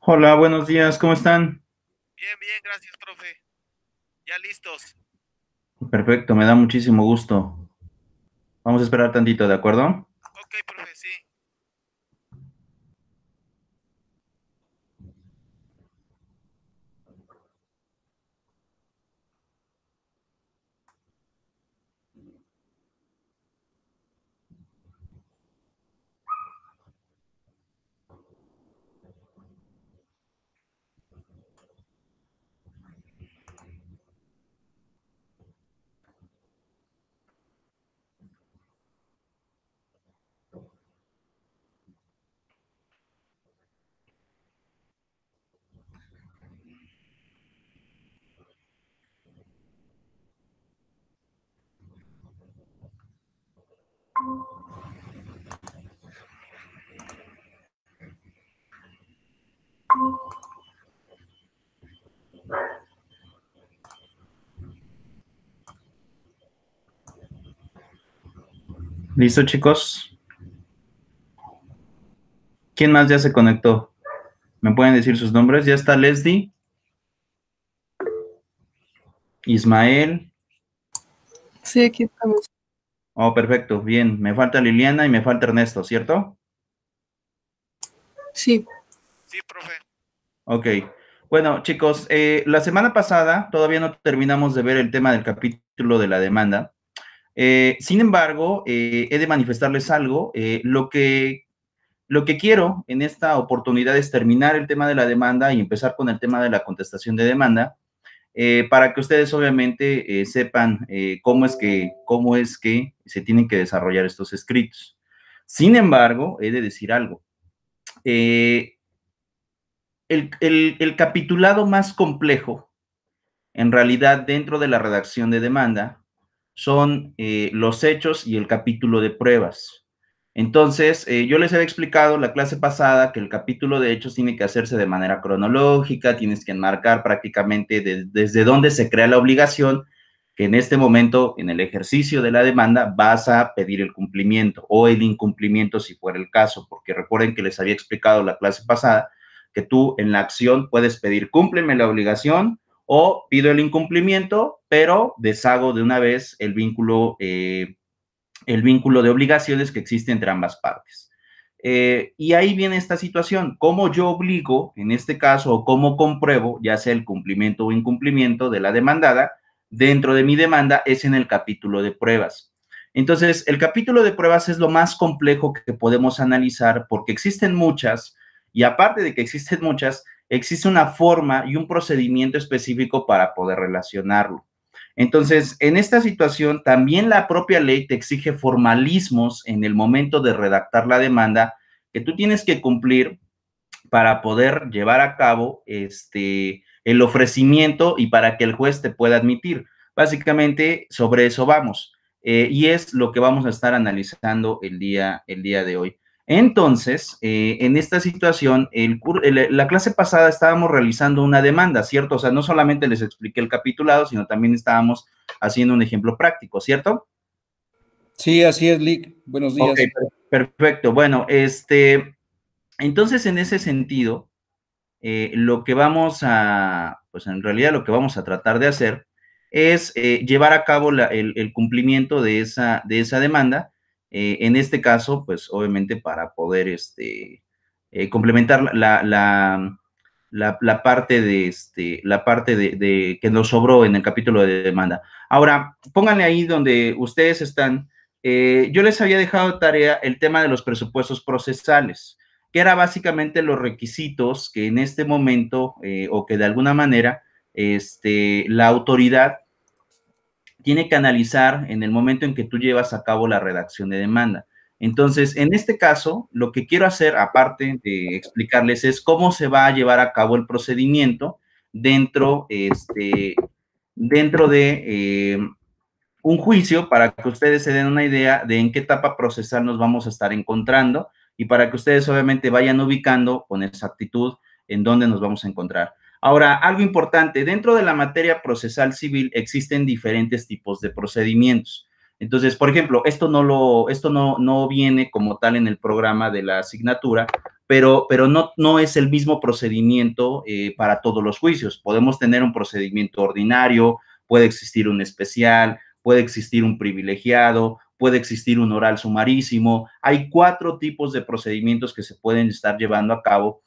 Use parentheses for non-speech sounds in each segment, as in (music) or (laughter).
Hola, buenos días, ¿cómo están? Bien, bien, gracias, profe. Ya listos. Perfecto, me da muchísimo gusto. Vamos a esperar tantito, ¿de acuerdo? Ok, profe, sí. ¿Listo, chicos? ¿Quién más ya se conectó? ¿Me pueden decir sus nombres? ¿Ya está Leslie? Ismael. Sí, aquí estamos. Oh, perfecto, bien. Me falta Liliana y me falta Ernesto, ¿cierto? Sí. Sí, profe. Ok. Bueno, chicos, eh, la semana pasada todavía no terminamos de ver el tema del capítulo de la demanda. Eh, sin embargo, eh, he de manifestarles algo. Eh, lo, que, lo que quiero en esta oportunidad es terminar el tema de la demanda y empezar con el tema de la contestación de demanda, para que ustedes obviamente sepan cómo, es que, cómo es que se tienen que desarrollar estos escritos. Sin embargo, he de decir algo. El, el, el capitulado más complejo, en realidad, dentro de la redacción de demanda, son eh, los hechos y el capítulo de pruebas. Entonces, eh, yo les he explicado la clase pasada que el capítulo de hechos tiene que hacerse de manera cronológica, tienes que enmarcar prácticamente desde dónde se crea la obligación, que en este momento, en el ejercicio de la demanda, vas a pedir el cumplimiento o el incumplimiento si fuera el caso, porque recuerden que les había explicado la clase pasada que tú en la acción puedes pedir cúmpleme la obligación o pido el incumplimiento, pero deshago de una vez el vínculo, eh, el vínculo de obligaciones que existe entre ambas partes. Eh, y ahí viene esta situación, cómo yo obligo, en este caso, o cómo compruebo, ya sea el cumplimiento o incumplimiento de la demandada, dentro de mi demanda es en el capítulo de pruebas. Entonces, el capítulo de pruebas es lo más complejo que podemos analizar porque existen muchas, y aparte de que existen muchas, existe una forma y un procedimiento específico para poder relacionarlo. Entonces, en esta situación, también la propia ley te exige formalismos en el momento de redactar la demanda que tú tienes que cumplir para poder llevar a cabo este, el ofrecimiento y para que el juez te pueda admitir. Básicamente, sobre eso vamos. Eh, y es lo que vamos a estar analizando el día, el día de hoy. Entonces, eh, en esta situación, la clase pasada estábamos realizando una demanda, ¿cierto? O sea, no solamente les expliqué el capitulado, sino también estábamos haciendo un ejemplo práctico, ¿cierto? Sí, así es, Lick. Buenos días. Perfecto. Bueno, este, entonces en ese sentido, eh, lo que vamos a, pues en realidad lo que vamos a tratar de hacer es eh, llevar a cabo el, cumplimiento de esa, de esa demanda eh, en este caso, pues obviamente para poder este, eh, complementar la, la, parte, de, este, la parte de, que nos sobró en el capítulo de demanda. Ahora, pónganle ahí donde ustedes están. Eh, yo les había dejado tarea el tema de los presupuestos procesales. que era básicamente los requisitos que en este momento o que de alguna manera este, la autoridad tiene que analizar en el momento en que tú llevas a cabo la redacción de demanda. Entonces, en este caso, lo que quiero hacer, aparte de explicarles, es cómo se va a llevar a cabo el procedimiento dentro, este, dentro de eh, un juicio para que ustedes se den una idea de en qué etapa procesal nos vamos a estar encontrando y para que ustedes obviamente vayan ubicando con exactitud en dónde nos vamos a encontrar. Ahora, algo importante, dentro de la materia procesal civil existen diferentes tipos de procedimientos. Entonces, por ejemplo, esto no lo, esto no, no viene como tal en el programa de la asignatura, pero, pero no, no es el mismo procedimiento eh, para todos los juicios. Podemos tener un procedimiento ordinario, puede existir un especial, puede existir un privilegiado, puede existir un oral sumarísimo. Hay cuatro tipos de procedimientos que se pueden estar llevando a cabo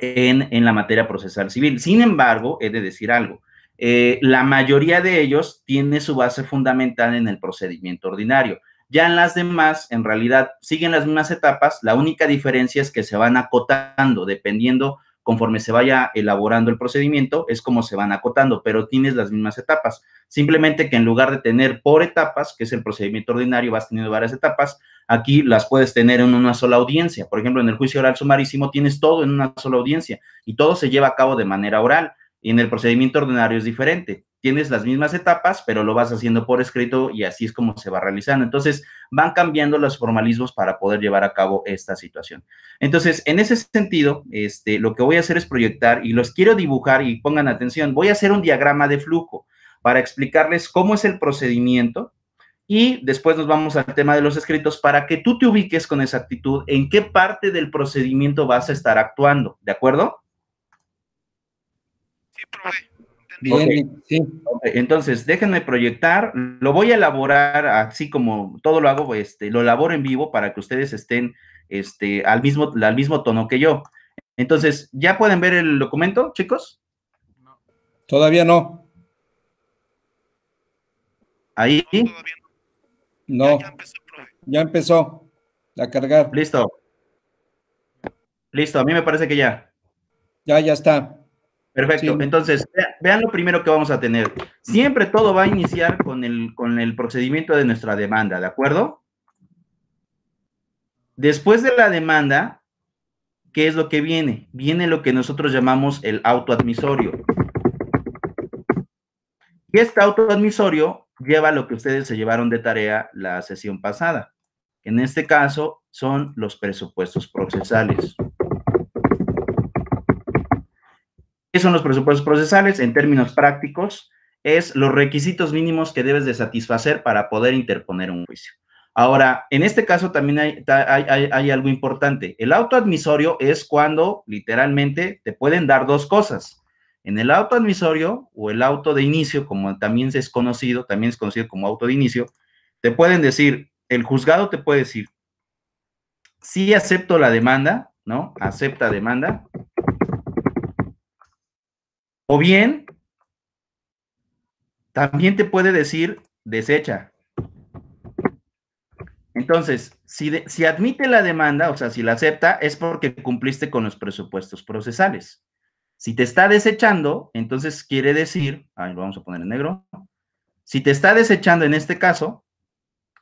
en, en la materia procesal civil. Sin embargo, he de decir algo. Eh, la mayoría de ellos tiene su base fundamental en el procedimiento ordinario. Ya en las demás, en realidad, siguen las mismas etapas. La única diferencia es que se van acotando dependiendo conforme se vaya elaborando el procedimiento, es como se van acotando, pero tienes las mismas etapas. Simplemente que en lugar de tener por etapas, que es el procedimiento ordinario, vas teniendo varias etapas, aquí las puedes tener en una sola audiencia. Por ejemplo, en el juicio oral sumarísimo tienes todo en una sola audiencia y todo se lleva a cabo de manera oral. Y en el procedimiento ordinario es diferente. Tienes las mismas etapas, pero lo vas haciendo por escrito y así es como se va realizando. Entonces, van cambiando los formalismos para poder llevar a cabo esta situación. Entonces, en ese sentido, este, lo que voy a hacer es proyectar y los quiero dibujar y pongan atención. Voy a hacer un diagrama de flujo para explicarles cómo es el procedimiento y después nos vamos al tema de los escritos para que tú te ubiques con exactitud en qué parte del procedimiento vas a estar actuando, ¿de acuerdo? Bien, sí. Entonces, déjenme proyectar, lo voy a elaborar así como todo lo hago, este, lo elaboro en vivo para que ustedes estén este, al, mismo, al mismo tono que yo. Entonces, ¿ya pueden ver el documento, chicos? Todavía no. Ahí. Todavía No, Ya, ya empezó, profe. ya empezó a cargar. Listo. Listo, a mí me parece que ya. Ya, ya está. Perfecto. Sí. Entonces, vea- vean lo primero que vamos a tener. Siempre todo va a iniciar con el, con el procedimiento de nuestra demanda, ¿de acuerdo? Después de la demanda, ¿qué es lo que viene? Viene lo que nosotros llamamos el autoadmisorio. Y este autoadmisorio lleva lo que ustedes se llevaron de tarea la sesión pasada. En este caso, son los presupuestos procesales. ¿Qué son los presupuestos procesales? En términos prácticos, es los requisitos mínimos que debes de satisfacer para poder interponer un juicio. Ahora, en este caso también hay, hay- algo importante. El autoadmisorio es cuando literalmente te pueden dar dos cosas. En el autoadmisorio o el auto de inicio, como también es conocido, también es conocido como auto de inicio, te pueden decir, el juzgado te puede decir, sí acepto la demanda, ¿no? Acepta demanda. O bien, también te puede decir desecha. Entonces, si, si admite la demanda, o sea, si la acepta, es porque cumpliste con los presupuestos procesales. Si te está desechando, entonces quiere decir, ahí lo vamos a poner en negro, si te está desechando en este caso,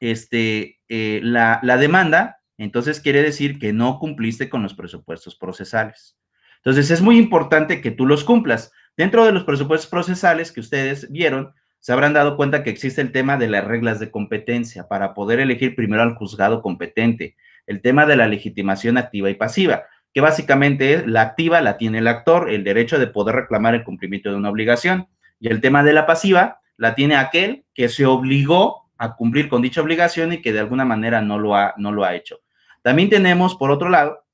este, eh, la, la demanda, entonces quiere decir que no cumpliste con los presupuestos procesales. Entonces, es muy importante que tú los cumplas. Dentro de los presupuestos procesales que ustedes vieron, se habrán dado cuenta que existe el tema de las reglas de competencia para poder elegir primero al juzgado competente, el tema de la legitimación activa y pasiva, que básicamente es la activa la tiene el actor, el derecho de poder reclamar el cumplimiento de una obligación, y el tema de la pasiva la tiene aquel que se obligó a cumplir con dicha obligación y que de alguna manera no lo ha, no lo ha hecho. También tenemos, por otro lado,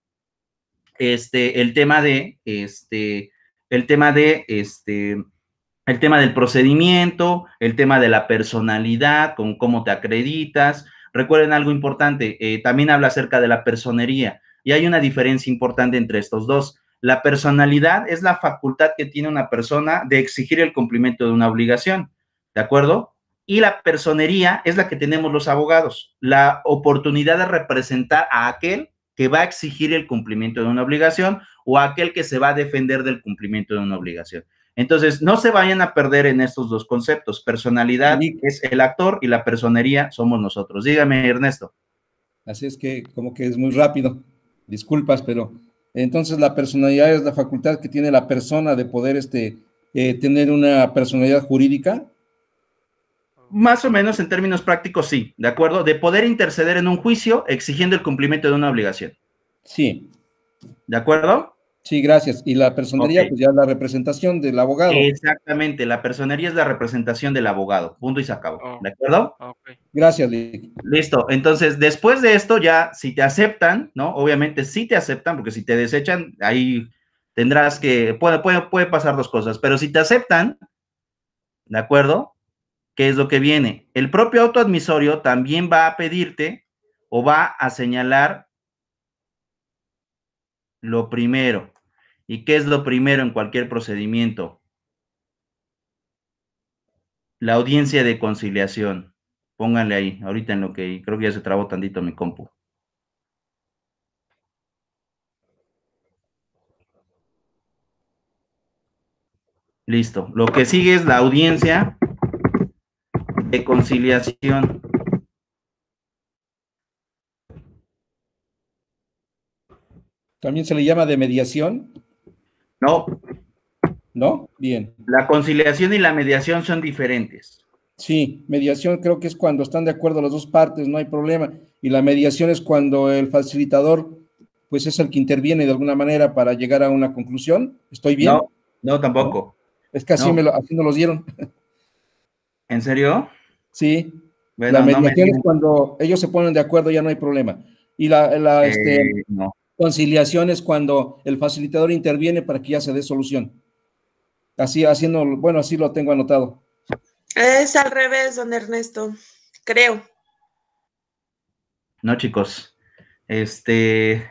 este, el tema de, este, el tema de, este, el tema del procedimiento, el tema de la personalidad, con cómo te acreditas. Recuerden algo importante, eh, también habla acerca de la personería y hay una diferencia importante entre estos dos. La personalidad es la facultad que tiene una persona de exigir el cumplimiento de una obligación, ¿de acuerdo? Y la personería es la que tenemos los abogados, la oportunidad de representar a aquel que va a exigir el cumplimiento de una obligación o aquel que se va a defender del cumplimiento de una obligación. Entonces, no se vayan a perder en estos dos conceptos. Personalidad es el actor y la personería somos nosotros. Dígame, Ernesto. Así es que como que es muy rápido. Disculpas, pero entonces la personalidad es la facultad que tiene la persona de poder este, eh, tener una personalidad jurídica. Más o menos en términos prácticos, sí, ¿de acuerdo? De poder interceder en un juicio exigiendo el cumplimiento de una obligación. Sí. ¿De acuerdo? Sí, gracias. Y la personería, pues ya la representación del abogado. Exactamente, la personería es la representación del abogado. Punto y se acabó. Oh. ¿De acuerdo? Gracias, Listo. Entonces, después de esto, ya si te aceptan, ¿no? Obviamente sí te aceptan, porque si te desechan, ahí tendrás que, puede, puede, puede pasar dos cosas, pero si te aceptan, ¿de acuerdo? ¿Qué es lo que viene? El propio autoadmisorio también va a pedirte o va a señalar lo primero. ¿Y qué es lo primero en cualquier procedimiento? La audiencia de conciliación. Pónganle ahí, ahorita en lo que creo que ya se trabó tantito mi compu. Listo. Lo que sigue es la audiencia de conciliación. ¿También se le llama de mediación? No. ¿No? Bien. La conciliación y la mediación son diferentes. Sí, mediación creo que es cuando están de acuerdo las dos partes, no hay problema. Y la mediación es cuando el facilitador, pues es el que interviene de alguna manera para llegar a una conclusión. ¿Estoy bien? No, no tampoco. Es que así, Me lo, así nos los dieron. ¿En serio? Sí. la mediación es cuando ellos se ponen de acuerdo, ya no hay problema. Y la, la este, eh, conciliación es cuando el facilitador interviene para que ya se dé solución. Así, haciendo, bueno, así lo tengo anotado. Es al revés, don Ernesto, creo. No, chicos. Este,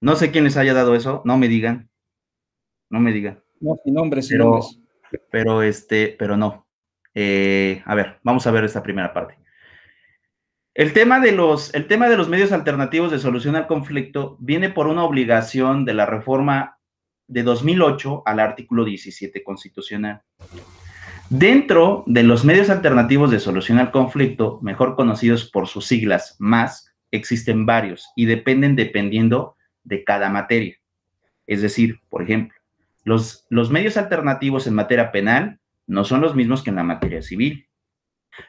no sé quién les haya dado eso, no me digan. No me digan. No, sin nombres, sin pero, nombres. Pero este, pero no. Eh, a ver, vamos a ver esta primera parte. El tema, de los, el tema de los medios alternativos de solución al conflicto viene por una obligación de la reforma de 2008 al artículo 17 constitucional. Dentro de los medios alternativos de solución al conflicto, mejor conocidos por sus siglas más, existen varios y dependen dependiendo de cada materia. Es decir, por ejemplo, los, los medios alternativos en materia penal no son los mismos que en la materia civil.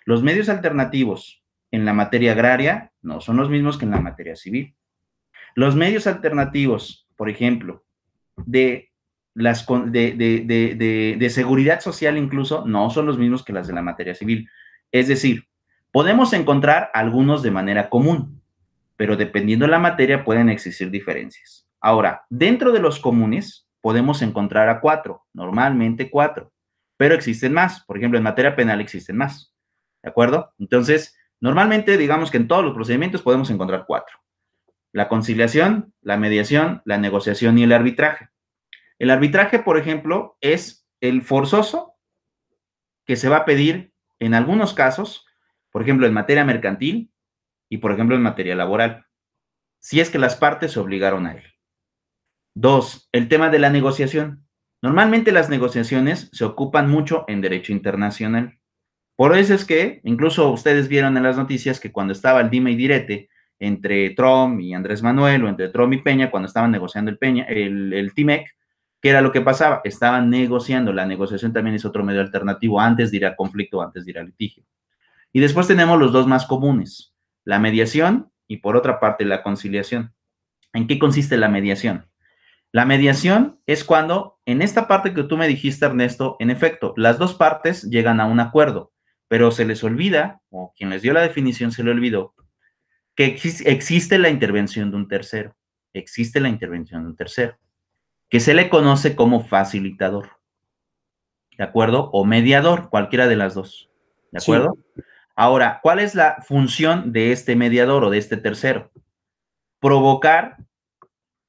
Los medios alternativos en la materia agraria no son los mismos que en la materia civil. Los medios alternativos, por ejemplo, de, las, de, de, seguridad social incluso, no son los mismos que las de la materia civil. Es decir, podemos encontrar algunos de manera común, pero dependiendo de la materia pueden existir diferencias. Ahora, dentro de los comunes podemos encontrar a cuatro, normalmente cuatro, pero existen más. Por ejemplo, en materia penal existen más. ¿De acuerdo? Entonces, Normalmente, digamos que en todos los procedimientos podemos encontrar cuatro. La conciliación, la mediación, la negociación y el arbitraje. El arbitraje, por ejemplo, es el forzoso que se va a pedir en algunos casos, por ejemplo, en materia mercantil y, por ejemplo, en materia laboral, si es que las partes se obligaron a él. Dos, el tema de la negociación. Normalmente las negociaciones se ocupan mucho en derecho internacional. Por eso es que incluso ustedes vieron en las noticias que cuando estaba el dime y direte entre Trump y Andrés Manuel o entre Trump y Peña, cuando estaban negociando el Peña, el, el TIMEC, ¿qué era lo que pasaba? Estaban negociando. La negociación también es otro medio alternativo antes de ir al conflicto, antes de ir al litigio. Y después tenemos los dos más comunes, la mediación y por otra parte la conciliación. ¿En qué consiste la mediación? La mediación es cuando, en esta parte que tú me dijiste, Ernesto, en efecto, las dos partes llegan a un acuerdo pero se les olvida, o quien les dio la definición se le olvidó, que existe la intervención de un tercero, existe la intervención de un tercero, que se le conoce como facilitador, ¿de acuerdo? O mediador, cualquiera de las dos, ¿de acuerdo? Ahora, ¿cuál es la función de este mediador o de este tercero? Provocar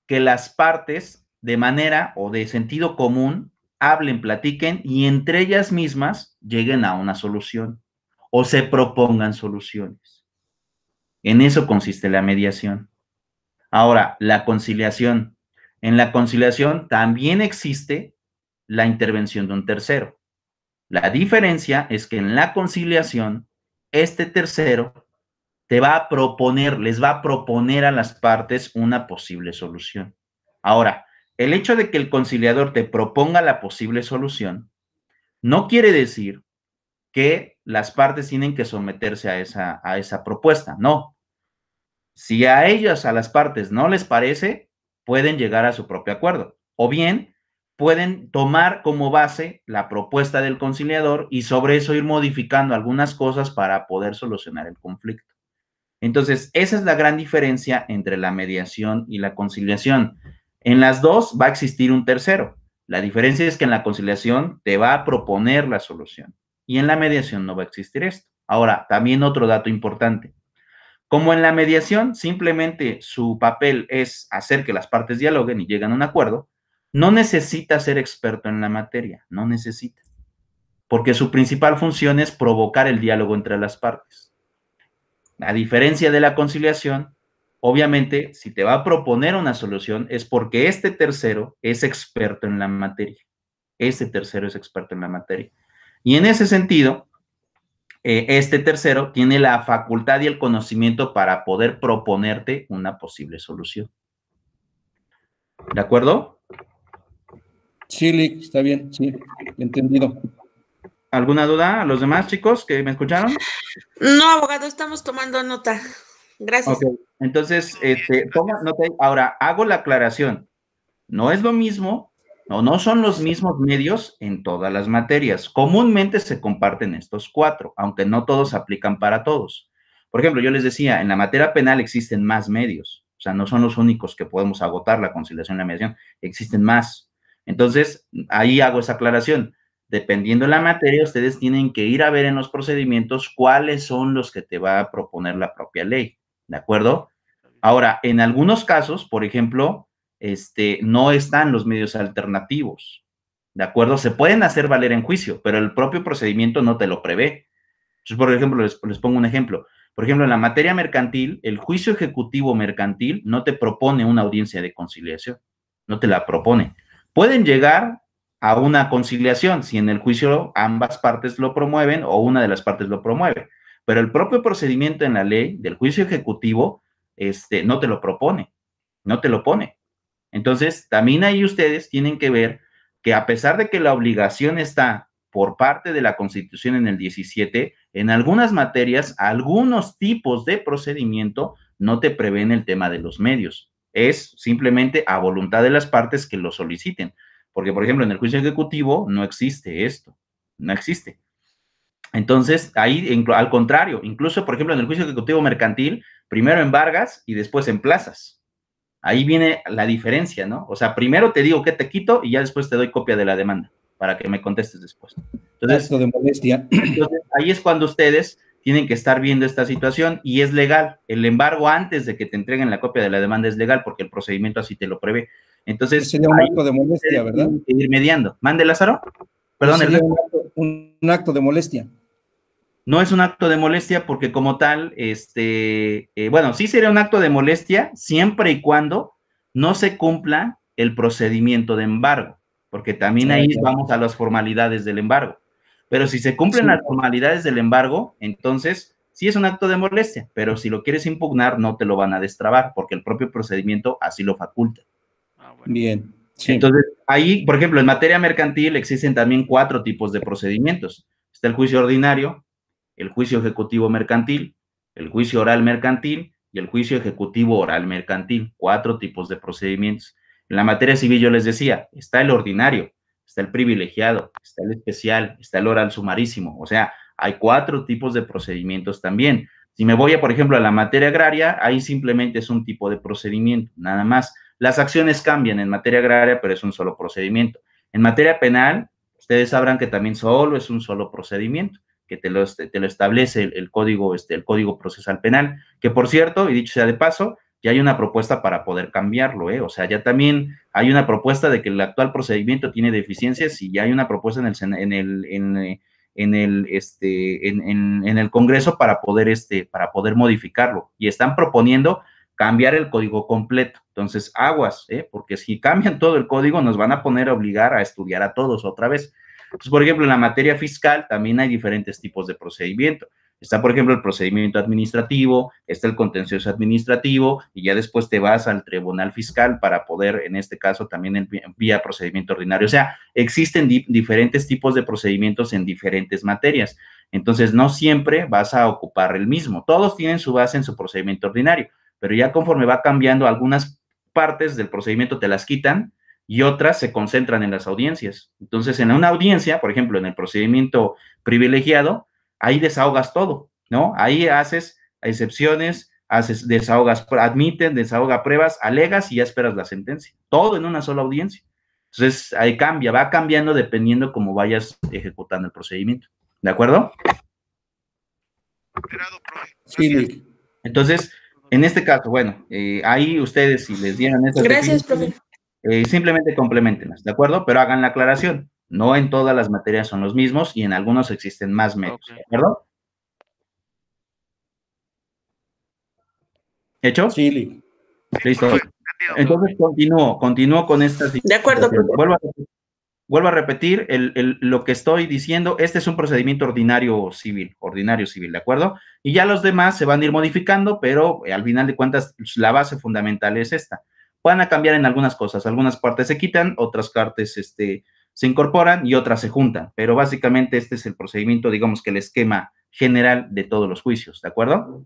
que las partes de manera o de sentido común hablen, platiquen y entre ellas mismas lleguen a una solución o se propongan soluciones. En eso consiste la mediación. Ahora, la conciliación. En la conciliación también existe la intervención de un tercero. La diferencia es que en la conciliación, este tercero te va a proponer, les va a proponer a las partes una posible solución. Ahora, el hecho de que el conciliador te proponga la posible solución no quiere decir que las partes tienen que someterse a esa, a esa propuesta, no. Si a ellas, a las partes, no les parece, pueden llegar a su propio acuerdo. O bien, pueden tomar como base la propuesta del conciliador y sobre eso ir modificando algunas cosas para poder solucionar el conflicto. Entonces, esa es la gran diferencia entre la mediación y la conciliación. En las dos va a existir un tercero. La diferencia es que en la conciliación te va a proponer la solución y en la mediación no va a existir esto. Ahora, también otro dato importante. Como en la mediación simplemente su papel es hacer que las partes dialoguen y lleguen a un acuerdo, no necesita ser experto en la materia, no necesita, porque su principal función es provocar el diálogo entre las partes. A diferencia de la conciliación, obviamente, si te va a proponer una solución es porque este tercero es experto en la materia. Este tercero es experto en la materia. Y en ese sentido, eh, este tercero tiene la facultad y el conocimiento para poder proponerte una posible solución. ¿De acuerdo? Sí, Lick, está bien, sí, entendido. ¿Alguna duda a los demás chicos que me escucharon? No, abogado, estamos tomando nota. Gracias. Entonces, este. Ahora, hago la aclaración. No es lo mismo, no, no son los mismos medios en todas las materias. Comúnmente se comparten estos cuatro, aunque no todos aplican para todos. Por ejemplo, yo les decía, en la materia penal existen más medios. O sea, no son los únicos que podemos agotar la conciliación y la mediación, existen más. Entonces, ahí hago esa aclaración. Dependiendo de la materia, ustedes tienen que ir a ver en los procedimientos cuáles son los que te va a proponer la propia ley. ¿De acuerdo? Ahora, en algunos casos, por ejemplo, este, no están los medios alternativos, ¿de acuerdo? Se pueden hacer valer en juicio, pero el propio procedimiento no te lo prevé. Entonces, por ejemplo, les, les pongo un ejemplo. Por ejemplo, en la materia mercantil, el juicio ejecutivo mercantil no te propone una audiencia de conciliación, no te la propone. Pueden llegar a una conciliación si en el juicio ambas partes lo promueven o una de las partes lo promueve pero el propio procedimiento en la ley del juicio ejecutivo este, no te lo propone, no te lo pone. Entonces, también ahí ustedes tienen que ver que a pesar de que la obligación está por parte de la Constitución en el 17, en algunas materias, algunos tipos de procedimiento no te prevén el tema de los medios. Es simplemente a voluntad de las partes que lo soliciten. Porque, por ejemplo, en el juicio ejecutivo no existe esto, no existe. Entonces, ahí, al contrario, incluso, por ejemplo, en el juicio ejecutivo mercantil, primero embargas y después emplazas. Ahí viene la diferencia, ¿no? O sea, primero te digo que te quito y ya después te doy copia de la demanda para que me contestes después. Entonces, de molestia. Entonces, ahí es cuando ustedes tienen que estar viendo esta situación y es legal. El embargo antes de que te entreguen la copia de la demanda es legal porque el procedimiento así te lo prevé. Entonces, sería un acto de molestia, ¿verdad? Ir mediando. Mande, Lázaro. Perdón, sería un acto de molestia. No es un acto de molestia porque como tal, este, eh, bueno, sí sería un acto de molestia siempre y cuando no se cumpla el procedimiento de embargo, porque también ahí vamos a las formalidades del embargo. Pero si se cumplen las formalidades del embargo, entonces sí es un acto de molestia, pero si lo quieres impugnar no te lo van a destrabar porque el propio procedimiento así lo faculta. Ah, Bien. Entonces, ahí, por ejemplo, en materia mercantil existen también cuatro tipos de procedimientos. Está el juicio ordinario, el juicio ejecutivo mercantil, el juicio oral mercantil y el juicio ejecutivo oral mercantil, cuatro tipos de procedimientos. En la materia civil yo les decía, está el ordinario, está el privilegiado, está el especial, está el oral sumarísimo, o sea, hay cuatro tipos de procedimientos también. Si me voy a, por ejemplo, a la materia agraria, ahí simplemente es un tipo de procedimiento, nada más. Las acciones cambian en materia agraria, pero es un solo procedimiento. En materia penal, ustedes sabrán que también solo es un solo procedimiento que te lo, te lo establece el, código, este, el Código Procesal Penal, que por cierto, y dicho sea de paso, ya hay una propuesta para poder cambiarlo, ¿eh? O sea, ya también hay una propuesta de que el actual procedimiento tiene deficiencias y ya hay una propuesta en el, en el, en, en el, este, en, en, el Congreso para poder, este, para poder modificarlo. Y están proponiendo cambiar el código completo. Entonces, aguas, ¿eh? porque si cambian todo el código, nos van a poner a obligar a estudiar a todos otra vez. Entonces, por ejemplo, en la materia fiscal también hay diferentes tipos de procedimiento. Está, por ejemplo, el procedimiento administrativo, está el contencioso administrativo y ya después te vas al tribunal fiscal para poder, en este caso, también vía procedimiento ordinario. O sea, existen diferentes tipos de procedimientos en diferentes materias. Entonces, no siempre vas a ocupar el mismo. Todos tienen su base en su procedimiento ordinario, pero ya conforme va cambiando algunas partes del procedimiento te las quitan y otras se concentran en las audiencias. Entonces, en una audiencia, por ejemplo, en el procedimiento privilegiado, ahí desahogas todo, ¿no? Ahí haces excepciones, haces desahogas, admiten, desahoga pruebas, alegas y ya esperas la sentencia. Todo en una sola audiencia. Entonces, ahí cambia, va cambiando dependiendo cómo vayas ejecutando el procedimiento. ¿De acuerdo? Sí. Entonces, en este caso, bueno, eh, ahí ustedes si les dieran esas Gracias, profe. Eh, simplemente complementenlas, ¿de acuerdo? Pero hagan la aclaración. No en todas las materias son los mismos y en algunos existen más medios, ¿de acuerdo? ¿Hecho? Sí, Listo. Entonces continúo, continúo con estas. De acuerdo. Vuelvo a, vuelvo a repetir lo que estoy diciendo. Este es un procedimiento ordinario civil, ordinario civil, ¿de acuerdo? Y ya los demás se van a ir modificando, pero eh, al final de cuentas la base fundamental es esta. Van a cambiar en algunas cosas, algunas partes se quitan, otras partes este, se incorporan y otras se juntan, pero básicamente este es el procedimiento, digamos que el esquema general de todos los juicios, ¿de acuerdo?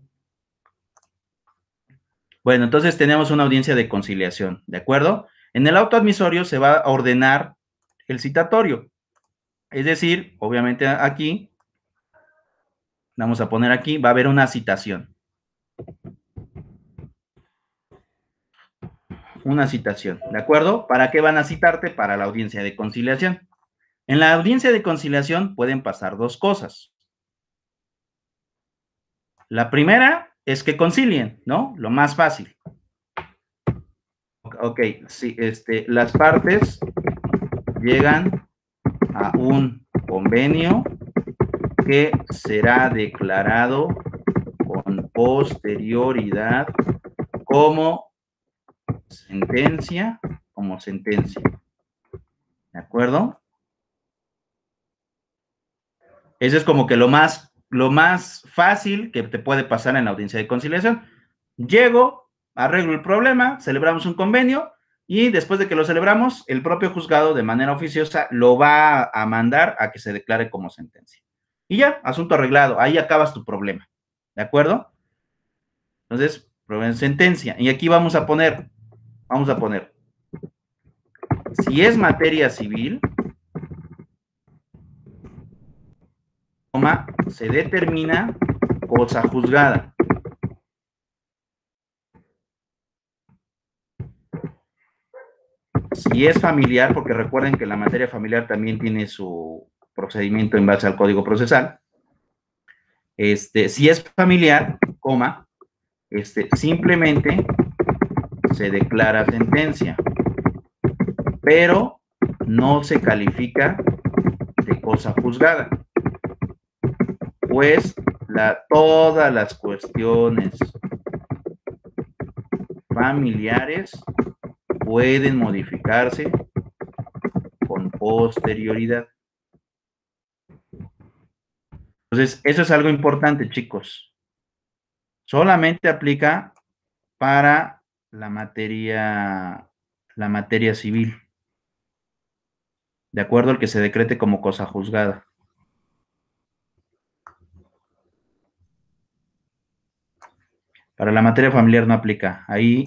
Bueno, entonces tenemos una audiencia de conciliación, ¿de acuerdo? En el auto admisorio se va a ordenar el citatorio, es decir, obviamente aquí, vamos a poner aquí, va a haber una citación. una citación, ¿de acuerdo? ¿Para qué van a citarte? Para la audiencia de conciliación. En la audiencia de conciliación pueden pasar dos cosas. La primera es que concilien, ¿no? Lo más fácil. Ok, sí, este, las partes llegan a un convenio que será declarado con posterioridad como sentencia como sentencia. ¿De acuerdo? Eso es como que lo más, lo más fácil que te puede pasar en la audiencia de conciliación. Llego, arreglo el problema, celebramos un convenio y después de que lo celebramos, el propio juzgado de manera oficiosa lo va a mandar a que se declare como sentencia. Y ya, asunto arreglado, ahí acabas tu problema. ¿De acuerdo? Entonces, en sentencia. Y aquí vamos a poner Vamos a poner, si es materia civil, se determina cosa juzgada. Si es familiar, porque recuerden que la materia familiar también tiene su procedimiento en base al código procesal. Este, si es familiar, coma, este, simplemente se declara sentencia, pero no se califica de cosa juzgada, pues la, todas las cuestiones familiares pueden modificarse con posterioridad. Entonces, eso es algo importante, chicos. Solamente aplica para la materia, la materia civil, de acuerdo al que se decrete como cosa juzgada. Para la materia familiar no aplica. Ahí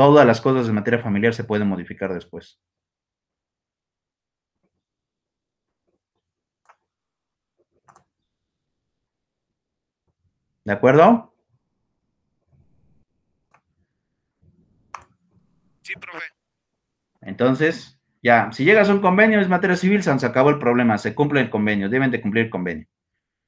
todas las cosas de materia familiar se pueden modificar después. ¿De acuerdo? Entonces, ya, si llegas a un convenio, es materia civil, se acabó el problema, se cumple el convenio, deben de cumplir el convenio.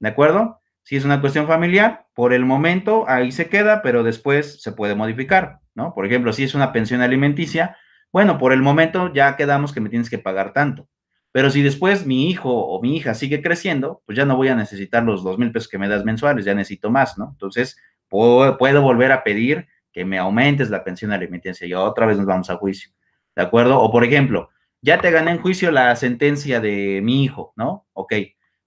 ¿De acuerdo? Si es una cuestión familiar, por el momento ahí se queda, pero después se puede modificar, ¿no? Por ejemplo, si es una pensión alimenticia, bueno, por el momento ya quedamos que me tienes que pagar tanto. Pero si después mi hijo o mi hija sigue creciendo, pues ya no voy a necesitar los dos mil pesos que me das mensuales, ya necesito más, ¿no? Entonces, puedo volver a pedir que me aumentes la pensión alimenticia y otra vez nos vamos a juicio, ¿de acuerdo? O por ejemplo, ya te gané en juicio la sentencia de mi hijo, ¿no? Ok,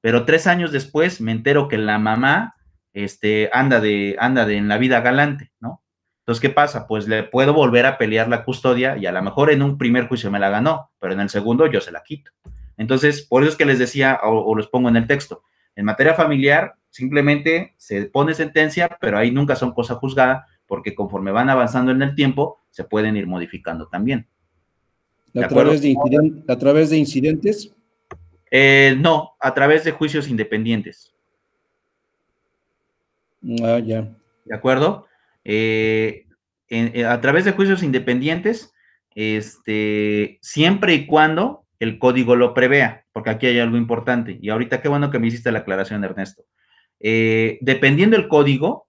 pero tres años después me entero que la mamá este, anda, de, anda de en la vida galante, ¿no? Entonces, ¿qué pasa? Pues le puedo volver a pelear la custodia y a lo mejor en un primer juicio me la ganó, pero en el segundo yo se la quito. Entonces, por eso es que les decía, o, los pongo en el texto, en materia familiar simplemente se pone sentencia, pero ahí nunca son cosa juzgada, porque conforme van avanzando en el tiempo, se pueden ir modificando también. ¿A, través de, ¿A través de incidentes? Eh, no, a través de juicios independientes. Ah, ya. ¿De acuerdo? Eh, eh, a través de juicios independientes, este, siempre y cuando el código lo prevea, porque aquí hay algo importante. Y ahorita qué bueno que me hiciste la aclaración, Ernesto. Eh, dependiendo del código,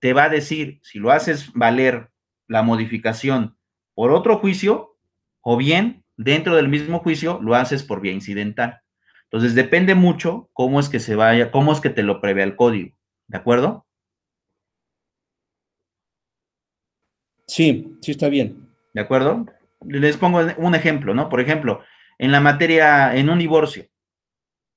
te va a decir si lo haces valer la modificación por otro juicio o bien dentro del mismo juicio lo haces por vía incidental. Entonces depende mucho cómo es que se vaya, cómo es que te lo prevea el código. ¿De acuerdo? Sí, sí está bien. ¿De acuerdo? Les pongo un ejemplo, ¿no? Por ejemplo, en la materia, en un divorcio,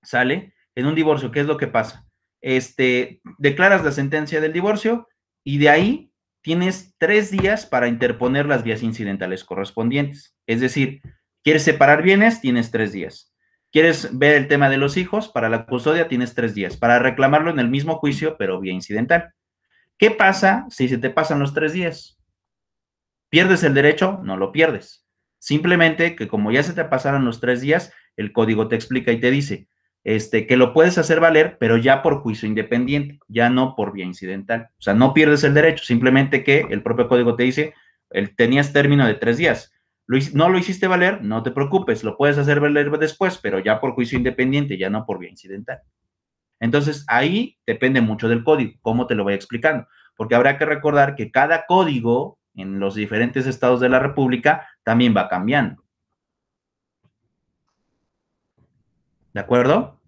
¿sale? En un divorcio, ¿qué es lo que pasa? Este, declaras la sentencia del divorcio y de ahí tienes tres días para interponer las vías incidentales correspondientes. Es decir, quieres separar bienes, tienes tres días. ¿Quieres ver el tema de los hijos? Para la custodia tienes tres días. Para reclamarlo en el mismo juicio, pero vía incidental. ¿Qué pasa si se te pasan los tres días? ¿Pierdes el derecho? No lo pierdes. Simplemente que como ya se te pasaron los tres días, el código te explica y te dice este, que lo puedes hacer valer, pero ya por juicio independiente, ya no por vía incidental. O sea, no pierdes el derecho, simplemente que el propio código te dice, el, tenías término de tres días. no lo hiciste valer, no te preocupes, lo puedes hacer valer después, pero ya por juicio independiente, ya no por vía incidental. Entonces, ahí depende mucho del código, cómo te lo voy explicando, porque habrá que recordar que cada código en los diferentes estados de la República también va cambiando. ¿De acuerdo?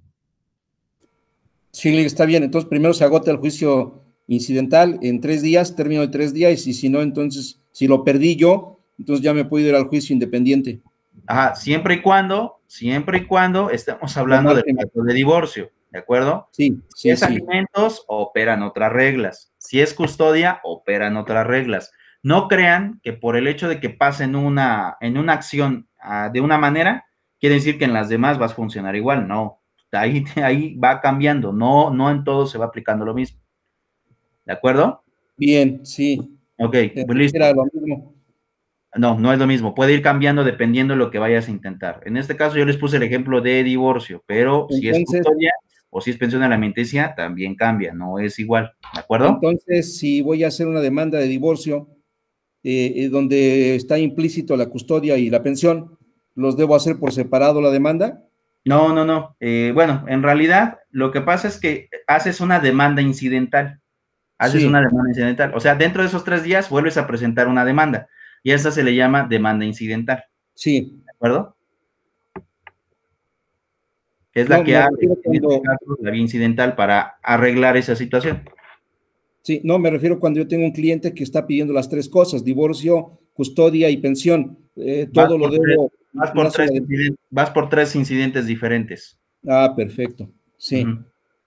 Sí, está bien. Entonces, primero se agota el juicio incidental en tres días, término de tres días, y si no, entonces, si lo perdí yo, entonces ya me puedo ir al juicio independiente. Ajá, siempre y cuando, siempre y cuando estemos hablando del de divorcio, ¿de acuerdo? Sí, Si es alimentos, operan otras reglas. Si es custodia, operan otras reglas. No crean que por el hecho de que pasen una, en una acción ah, de una manera, quiere decir que en las demás vas a funcionar igual. No, ahí, (laughs) ahí va cambiando. No, no en todo se va aplicando lo mismo. ¿De acuerdo? Bien, sí. Ok, pues listo. No, no es lo mismo. Puede ir cambiando dependiendo de lo que vayas a intentar. En este caso yo les puse el ejemplo de divorcio, pero si es custodia o si es pensión alimenticia, también cambia, no es igual. ¿De acuerdo? Entonces, si voy a hacer una demanda de divorcio, eh, eh, donde está implícito la custodia y la pensión, ¿los debo hacer por separado la demanda? No, no, no. Eh, bueno, en realidad lo que pasa es que haces una demanda incidental. Haces una demanda incidental. O sea, dentro de esos tres días vuelves a presentar una demanda. Y a esa se le llama demanda incidental. Sí. ¿De acuerdo? Es la que hace este la vía incidental para arreglar esa situación. Sí, no, me refiero cuando yo tengo un cliente que está pidiendo las tres cosas, divorcio, custodia y pensión. Eh, todo lo debo. vas, por tres vas, por tres incidentes diferentes. Ah, perfecto. Sí.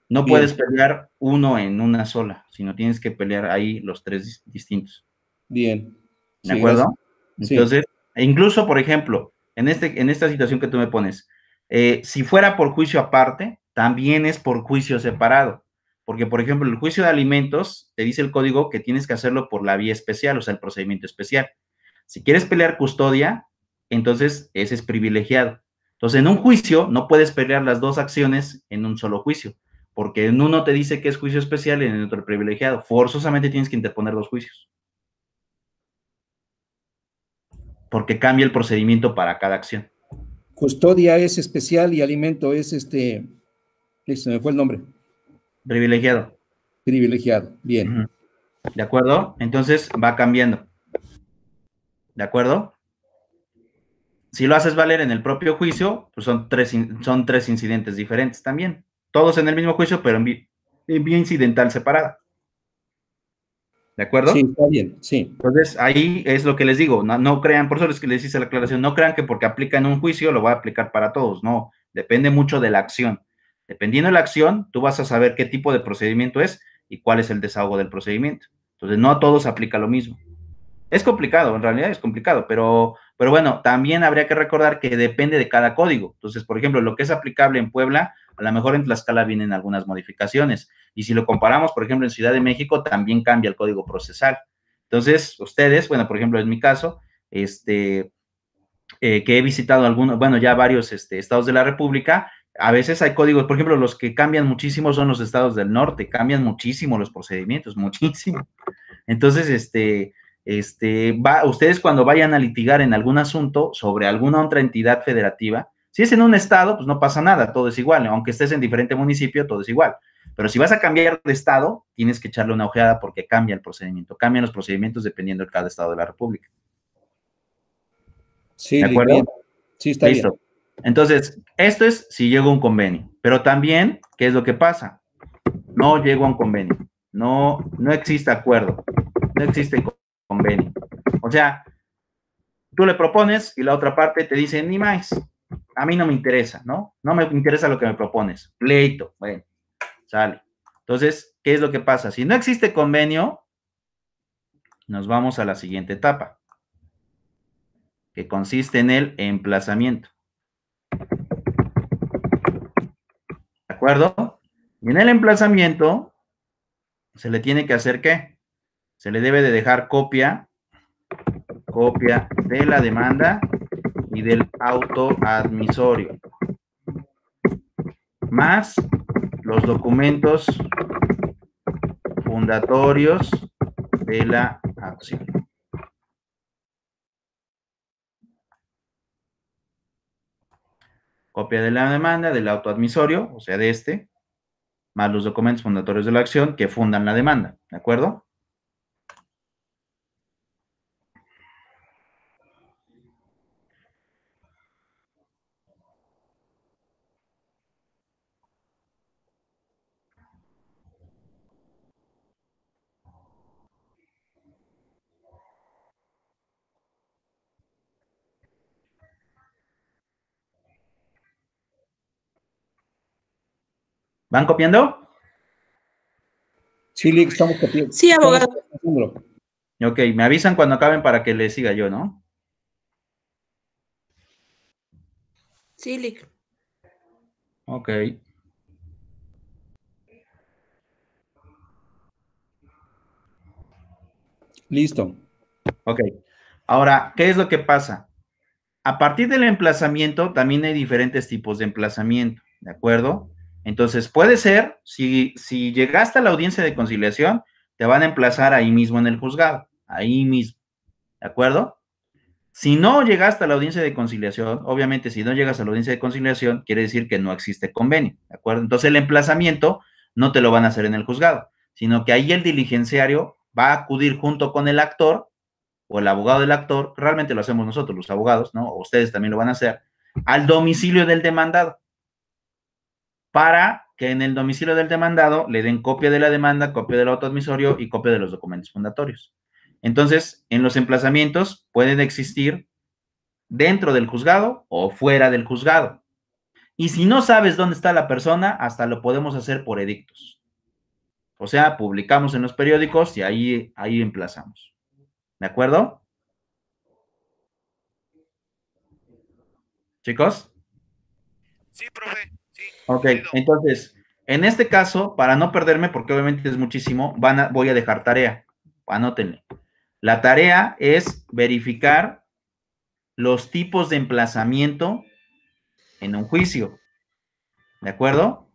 No puedes pelear uno en una sola, sino tienes que pelear ahí los tres distintos. Bien. ¿De acuerdo? Entonces, e incluso, por ejemplo, en, este, en esta situación que tú me pones, eh, si fuera por juicio aparte, también es por juicio separado. Porque, por ejemplo, el juicio de alimentos te dice el código que tienes que hacerlo por la vía especial, o sea, el procedimiento especial. Si quieres pelear custodia, entonces ese es privilegiado. Entonces, en un juicio no puedes pelear las dos acciones en un solo juicio, porque en uno te dice que es juicio especial y en el otro privilegiado. Forzosamente tienes que interponer dos juicios. Porque cambia el procedimiento para cada acción. Custodia es especial y alimento es este. Se me fue el nombre. Privilegiado. Privilegiado, bien. ¿De acuerdo? Entonces va cambiando. ¿De acuerdo? Si lo haces valer en el propio juicio, pues son tres, son tres incidentes diferentes también. Todos en el mismo juicio, pero en vía, incidental separada. ¿De acuerdo? Sí, está bien, sí. Entonces, ahí es lo que les digo, no, crean, por eso es que les hice la aclaración, no crean que porque aplican un juicio lo va a aplicar para todos, no, depende mucho de la acción. Dependiendo de la acción, tú vas a saber qué tipo de procedimiento es y cuál es el desahogo del procedimiento. Entonces, no a todos aplica lo mismo. Es complicado, en realidad es complicado, pero, pero bueno, también habría que recordar que depende de cada código. Entonces, por ejemplo, lo que es aplicable en Puebla, a lo mejor en Tlaxcala vienen algunas modificaciones. Y si lo comparamos, por ejemplo, en Ciudad de México, también cambia el código procesal. Entonces, ustedes, bueno, por ejemplo, en mi caso, este, eh, que he visitado algunos, bueno, ya varios este, estados de la República, a veces hay códigos, por ejemplo, los que cambian muchísimo son los estados del norte, cambian muchísimo los procedimientos, muchísimo. Entonces, este, este, va, ustedes cuando vayan a litigar en algún asunto sobre alguna otra entidad federativa, si es en un estado, pues no pasa nada, todo es igual, aunque estés en diferente municipio, todo es igual. Pero si vas a cambiar de estado, tienes que echarle una ojeada porque cambia el procedimiento, cambian los procedimientos dependiendo de cada estado de la República. Sí, ¿De acuerdo? Sí, está Listo. bien. Entonces, esto es si llego a un convenio, pero también, ¿qué es lo que pasa? No llego a un convenio, no, no existe acuerdo, no existe convenio. O sea, tú le propones y la otra parte te dice, ni más, a mí no me interesa, ¿no? No me interesa lo que me propones. Pleito, bueno, sale. Entonces, ¿qué es lo que pasa? Si no existe convenio, nos vamos a la siguiente etapa, que consiste en el emplazamiento. Acuerdo? Y en el emplazamiento, se le tiene que hacer qué? Se le debe de dejar copia, copia de la demanda y del auto admisorio, más los documentos fundatorios de la acción. Copia de la demanda, del auto admisorio, o sea, de este, más los documentos fundatorios de la acción que fundan la demanda, ¿de acuerdo? ¿Van copiando? Sí, estamos copiando. Sí, abogado. Ok, me avisan cuando acaben para que le siga yo, ¿no? Sí, Lick. Ok. Listo. Ok. Ahora, ¿qué es lo que pasa? A partir del emplazamiento, también hay diferentes tipos de emplazamiento, ¿de acuerdo? Entonces, puede ser, si, si llegaste a la audiencia de conciliación, te van a emplazar ahí mismo en el juzgado, ahí mismo, ¿de acuerdo? Si no llegaste a la audiencia de conciliación, obviamente si no llegas a la audiencia de conciliación, quiere decir que no existe convenio, ¿de acuerdo? Entonces el emplazamiento no te lo van a hacer en el juzgado, sino que ahí el diligenciario va a acudir junto con el actor o el abogado del actor, realmente lo hacemos nosotros, los abogados, ¿no? O ustedes también lo van a hacer, al domicilio del demandado para que en el domicilio del demandado le den copia de la demanda, copia del autoadmisorio y copia de los documentos fundatorios. Entonces, en los emplazamientos pueden existir dentro del juzgado o fuera del juzgado. Y si no sabes dónde está la persona, hasta lo podemos hacer por edictos. O sea, publicamos en los periódicos y ahí, ahí emplazamos. ¿De acuerdo? ¿Chicos? Sí, profe. Ok, entonces, en este caso, para no perderme, porque obviamente es muchísimo, van a, voy a dejar tarea. Anótenle. La tarea es verificar los tipos de emplazamiento en un juicio. ¿De acuerdo?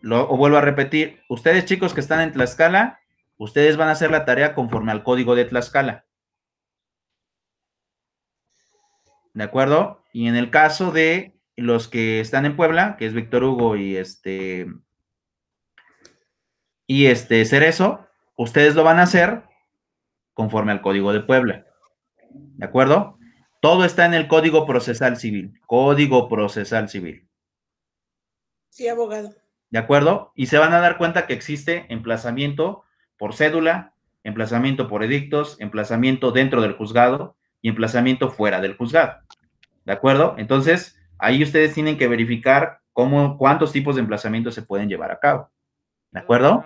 Lo, o vuelvo a repetir, ustedes chicos que están en Tlaxcala, ustedes van a hacer la tarea conforme al código de Tlaxcala. ¿De acuerdo? Y en el caso de los que están en Puebla, que es Víctor Hugo y este y este Cerezo, ustedes lo van a hacer conforme al Código de Puebla. ¿De acuerdo? Todo está en el Código Procesal Civil. Código Procesal Civil. Sí, abogado. ¿De acuerdo? Y se van a dar cuenta que existe emplazamiento por cédula, emplazamiento por edictos, emplazamiento dentro del juzgado y emplazamiento fuera del juzgado. ¿De acuerdo? Entonces, ahí ustedes tienen que verificar cómo, cuántos tipos de emplazamientos se pueden llevar a cabo. ¿De acuerdo?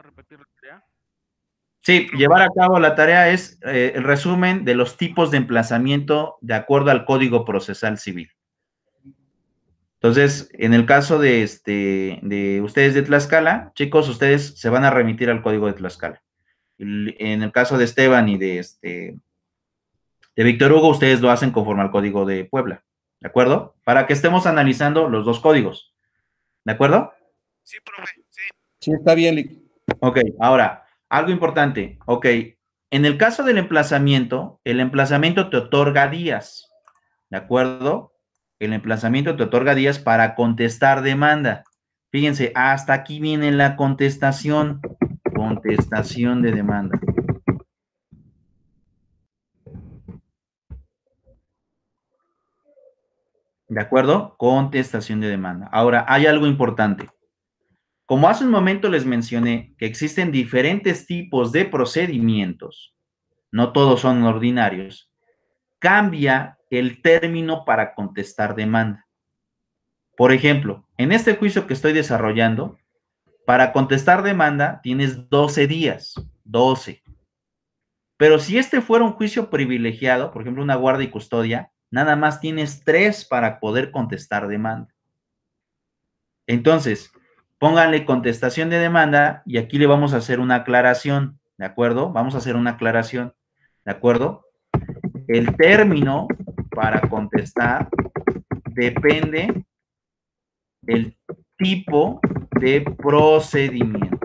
Sí, llevar a cabo la tarea es eh, el resumen de los tipos de emplazamiento de acuerdo al Código Procesal Civil. Entonces, en el caso de, este, de ustedes de Tlaxcala, chicos, ustedes se van a remitir al Código de Tlaxcala. En el caso de Esteban y de, este, de Víctor Hugo, ustedes lo hacen conforme al Código de Puebla. ¿De acuerdo? Para que estemos analizando los dos códigos. ¿De acuerdo? Sí, profe, sí. Sí, está bien. Ok, ahora, algo importante, ok. En el caso del emplazamiento, el emplazamiento te otorga días, ¿de acuerdo? El emplazamiento te otorga días para contestar demanda. Fíjense, hasta aquí viene la contestación, contestación de demanda. ¿De acuerdo? Contestación de demanda. Ahora, hay algo importante. Como hace un momento les mencioné que existen diferentes tipos de procedimientos, no todos son ordinarios, cambia el término para contestar demanda. Por ejemplo, en este juicio que estoy desarrollando, para contestar demanda tienes 12 días, 12. Pero si este fuera un juicio privilegiado, por ejemplo, una guardia y custodia, nada más tienes 3 para poder contestar demanda. Entonces, pónganle contestación de demanda y aquí le vamos a hacer una aclaración, ¿de acuerdo? Vamos a hacer una aclaración, ¿de acuerdo? El término para contestar depende del tipo de procedimiento.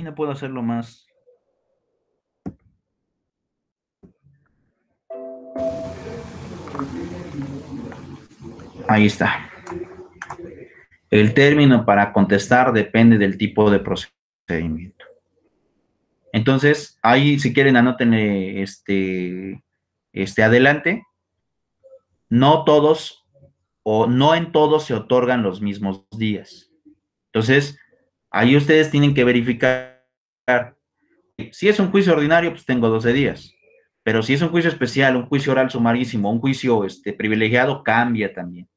Y no puedo hacerlo más Ahí está. El término para contestar depende del tipo de procedimiento. Entonces, ahí si quieren anoten este, este adelante. No todos o no en todos se otorgan los mismos días. Entonces, ahí ustedes tienen que verificar. Si es un juicio ordinario, pues tengo 12 días. Pero si es un juicio especial, un juicio oral sumarísimo, un juicio este, privilegiado, cambia también.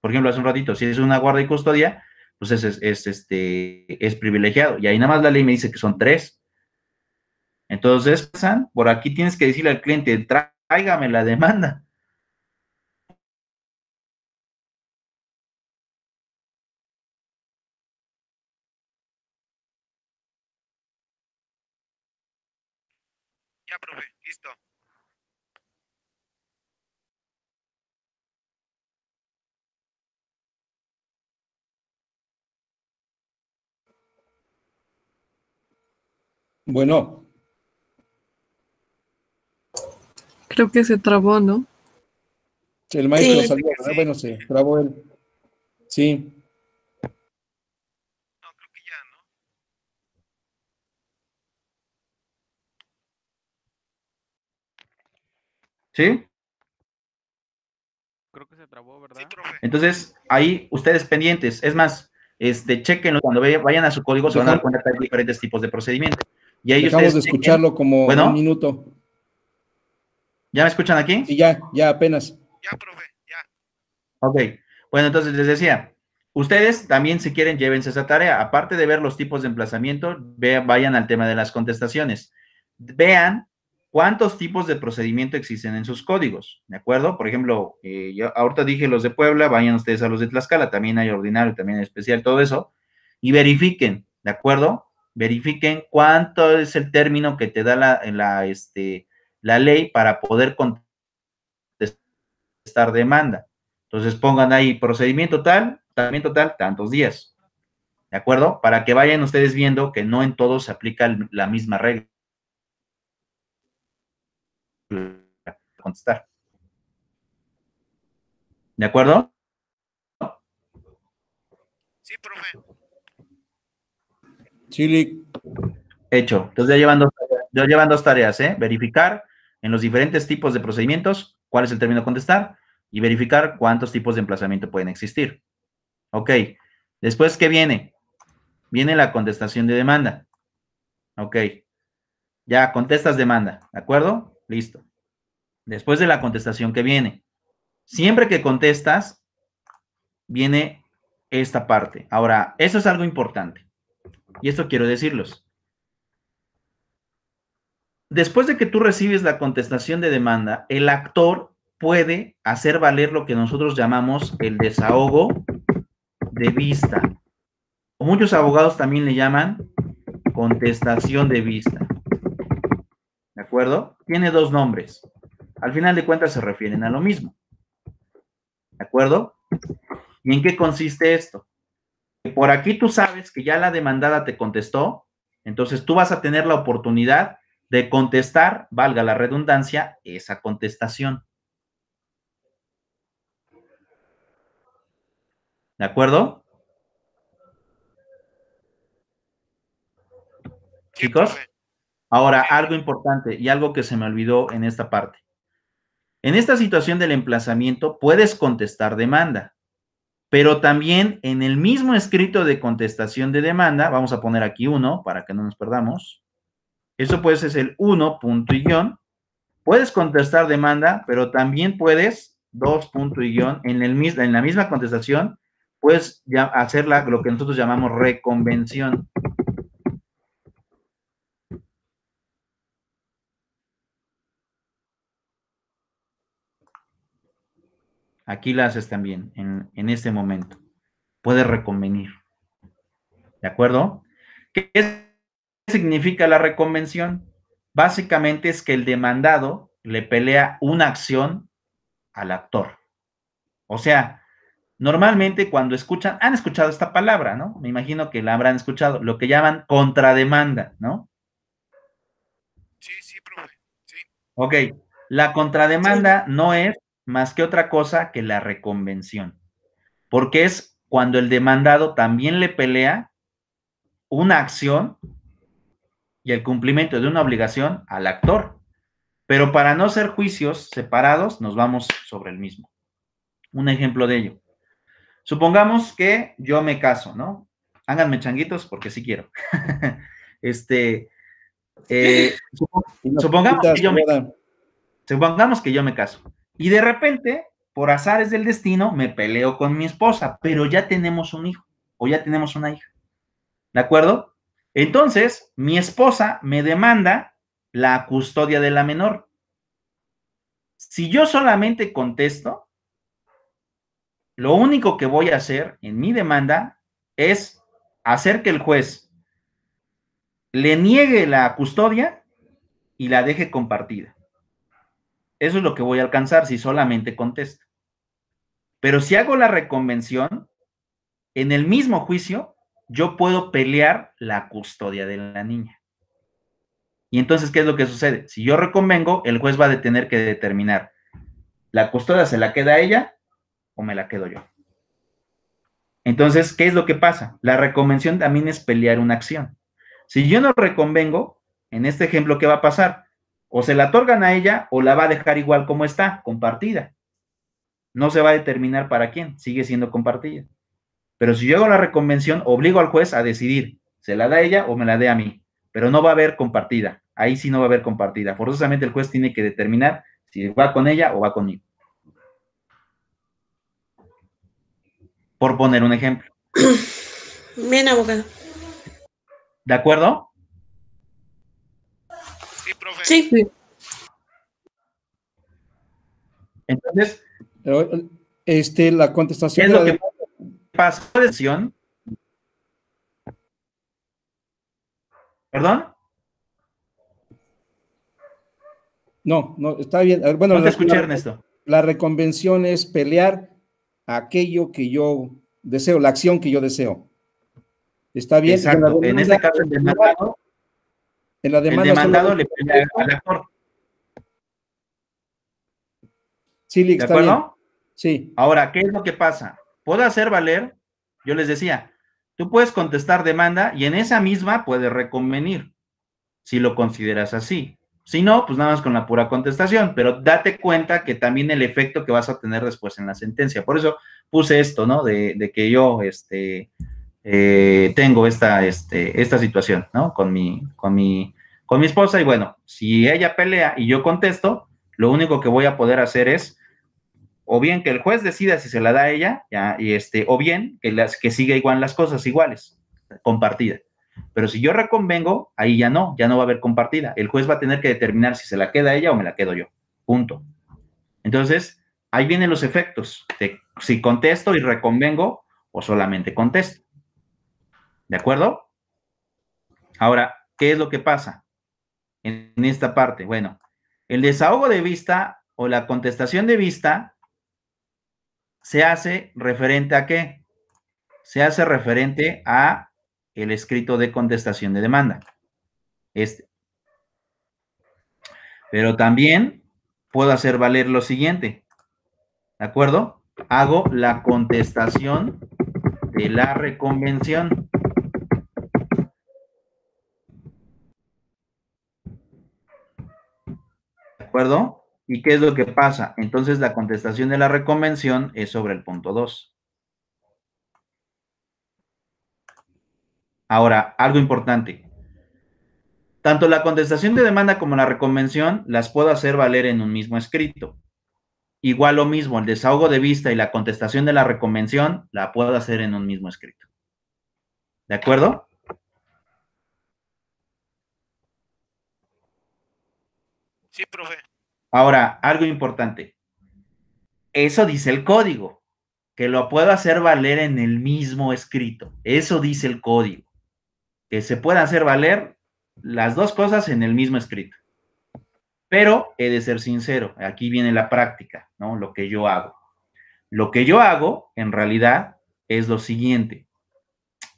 Por ejemplo, hace un ratito, si es una guardia y custodia, pues es, es, este, es privilegiado. Y ahí nada más la ley me dice que son tres. Entonces, por aquí tienes que decirle al cliente, tráigame la demanda. Listo. Bueno. Creo que se trabó, ¿no? El maestro salió, Bueno, se trabó él. Sí. No, creo que ya, ¿no? ¿Sí? Creo que se trabó, ¿verdad? Sí, profe. Entonces, ahí ustedes pendientes. Es más, este, chequenlo cuando vayan a su código, se van a dar cuenta que hay diferentes tipos de procedimientos. Y ahí Dejamos de escucharlo como un minuto. ¿Ya me escuchan aquí? Sí, ya, ya apenas. Ya, profe, ya. Ok, bueno, entonces les decía, ustedes también si quieren llévense esa tarea, aparte de ver los tipos de emplazamiento, vayan al tema de las contestaciones. Vean cuántos tipos de procedimiento existen en sus códigos, ¿de acuerdo? Por ejemplo, eh, yo ahorita dije los de Puebla, vayan ustedes a los de Tlaxcala, también hay ordinario, también hay especial, todo eso, y verifiquen, ¿de acuerdo? verifiquen cuánto es el término que te da la, este, la ley para poder contestar demanda. Entonces pongan ahí procedimiento tal, procedimiento tal, tantos días. ¿De acuerdo? Para que vayan ustedes viendo que no en todos se aplica la misma regla. Contestar. ¿De acuerdo? Sí, profe. Chile. Hecho. Entonces ya llevan dos, ya llevan dos tareas, ¿eh? Verificar en los diferentes tipos de procedimientos cuál es el término a contestar y verificar cuántos tipos de emplazamiento pueden existir. Ok, después, ¿qué viene? Viene la contestación de demanda. Ok, ya contestas demanda, ¿de acuerdo? Listo. Después de la contestación que viene, siempre que contestas, viene esta parte. Ahora, eso es algo importante. Y esto quiero decirlos. Después de que tú recibes la contestación de demanda, el actor puede hacer valer lo que nosotros llamamos el desahogo de vista. O muchos abogados también le llaman contestación de vista. ¿De acuerdo? Tiene dos nombres. Al final de cuentas se refieren a lo mismo. ¿De acuerdo? ¿Y en qué consiste esto? Por aquí tú sabes que ya la demandada te contestó, entonces tú vas a tener la oportunidad de contestar, valga la redundancia, esa contestación. ¿De acuerdo? Chicos, ahora algo importante y algo que se me olvidó en esta parte. En esta situación del emplazamiento puedes contestar demanda, pero también en el mismo escrito de contestación de demanda, vamos a poner aquí uno para que no nos perdamos. Eso puede ser el uno punto y guion. Puedes contestar demanda, pero también puedes dos punto y guion en, el, en la misma contestación, puedes hacer lo que nosotros llamamos reconvención. Aquí la haces también, en, este momento. Puedes reconvenir. ¿De acuerdo? ¿Qué significa la reconvención? Básicamente es que el demandado le pelea una acción al actor. O sea, normalmente cuando escuchan, han escuchado esta palabra, ¿no? Me imagino que la habrán escuchado, lo que llaman contrademanda, ¿no? Sí, sí, profe. Sí. Ok, la contrademanda no es más que otra cosa que la reconvención, porque es cuando el demandado también le pelea una acción y el cumplimiento de una obligación al actor. Pero para no ser juicios separados, nos vamos sobre el mismo. Un ejemplo de ello. Supongamos que yo me caso, ¿no? Háganme changuitos porque sí quiero. (laughs) este, eh, (laughs) supongamos, que yo me, supongamos que yo me caso. Y de repente, por azares del destino, me peleo con mi esposa, pero ya tenemos un hijo o ya tenemos una hija. ¿De acuerdo? Entonces, mi esposa me demanda la custodia de la menor. Si yo solamente contesto, lo único que voy a hacer en mi demanda es hacer que el juez le niegue la custodia y la deje compartida. Eso es lo que voy a alcanzar si solamente contesto. Pero si hago la reconvención, en el mismo juicio, yo puedo pelear la custodia de la niña. Y entonces, ¿qué es lo que sucede? Si yo reconvengo, el juez va a tener que determinar, ¿la custodia se la queda a ella o me la quedo yo? Entonces, ¿qué es lo que pasa? La reconvención también es pelear una acción. Si yo no reconvengo, en este ejemplo, ¿qué va a pasar? O se la otorgan a ella o la va a dejar igual como está, compartida. No se va a determinar para quién, sigue siendo compartida. Pero si yo hago la reconvención, obligo al juez a decidir, ¿se la da a ella o me la dé a mí? Pero no va a haber compartida. Ahí sí no va a haber compartida. Forzosamente el juez tiene que determinar si va con ella o va conmigo. Por poner un ejemplo. (clears throat) Bien, abogado. ¿De acuerdo? Sí. Entonces, este, la contestación. ¿Qué es lo que pasa? Decisión. ¿Perdón? No, no, está bien. Bueno, no te escuché, Ernesto. La reconvención es pelear aquello que yo deseo, la acción que yo deseo. ¿Está bien? Exacto. En este caso, el demandado en la demanda el demandado le pelea al actor. Sí, ¿De acuerdo? Sí. Ahora, ¿qué es lo que pasa? Puedo hacer valer, yo les decía, tú puedes contestar demanda y en esa misma puedes reconvenir, si lo consideras así. Si no, pues nada más con la pura contestación, pero date cuenta que también el efecto que vas a tener después en la sentencia. Por eso puse esto, ¿no? De, que yo este, eh, tengo esta, este, esta situación, ¿no? Con mi, con, mi, con mi esposa y bueno, si ella pelea y yo contesto, lo único que voy a poder hacer es o bien que el juez decida si se la da a ella, ya, y este, o bien que, las, que siga igual las cosas iguales, compartida. Pero si yo reconvengo, ahí ya no, ya no va a haber compartida. El juez va a tener que determinar si se la queda ella o me la quedo yo. Punto. Entonces, ahí vienen los efectos si contesto y reconvengo o solamente contesto. ¿De acuerdo? Ahora, ¿qué es lo que pasa en esta parte? Bueno, el desahogo de vista o la contestación de vista se hace referente a qué? Se hace referente a el escrito de contestación de demanda. Este. Pero también puedo hacer valer lo siguiente. ¿De acuerdo? Hago la contestación de la reconvención. ¿De acuerdo? ¿Y qué es lo que pasa? Entonces la contestación de la reconvención es sobre el punto 2. Ahora, algo importante. Tanto la contestación de demanda como la reconvención las puedo hacer valer en un mismo escrito. Igual lo mismo, el desahogo de vista y la contestación de la reconvención la puedo hacer en un mismo escrito. ¿De acuerdo? Sí, profe. Ahora, algo importante. Eso dice el código, que lo puedo hacer valer en el mismo escrito. Eso dice el código que se puedan hacer valer las dos cosas en el mismo escrito. Pero he de ser sincero, aquí viene la práctica, ¿no? Lo que yo hago. Lo que yo hago, en realidad, es lo siguiente.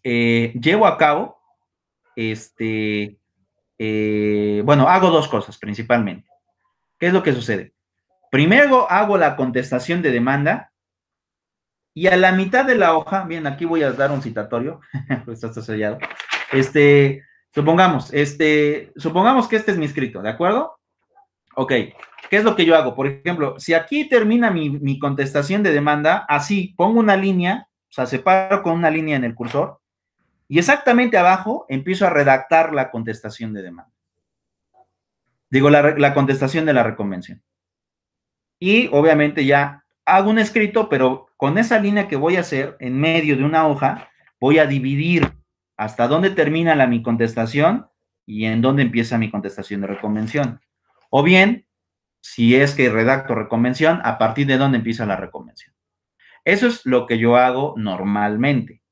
Eh, llevo a cabo, este, eh, bueno, hago dos cosas principalmente. ¿Qué es lo que sucede? Primero hago la contestación de demanda y a la mitad de la hoja, bien, aquí voy a dar un citatorio, (laughs) pues está sellado. Este, supongamos, este, supongamos que este es mi escrito, ¿de acuerdo? Ok, ¿qué es lo que yo hago? Por ejemplo, si aquí termina mi, contestación de demanda, así pongo una línea, o sea, separo con una línea en el cursor, y exactamente abajo empiezo a redactar la contestación de demanda. Digo, la, la contestación de la reconvención. Y obviamente ya hago un escrito, pero con esa línea que voy a hacer en medio de una hoja, voy a dividir hasta dónde termina la mi contestación y en dónde empieza mi contestación de reconvención. O bien, si es que redacto reconvención, a partir de dónde empieza la reconvención. Eso es lo que yo hago normalmente.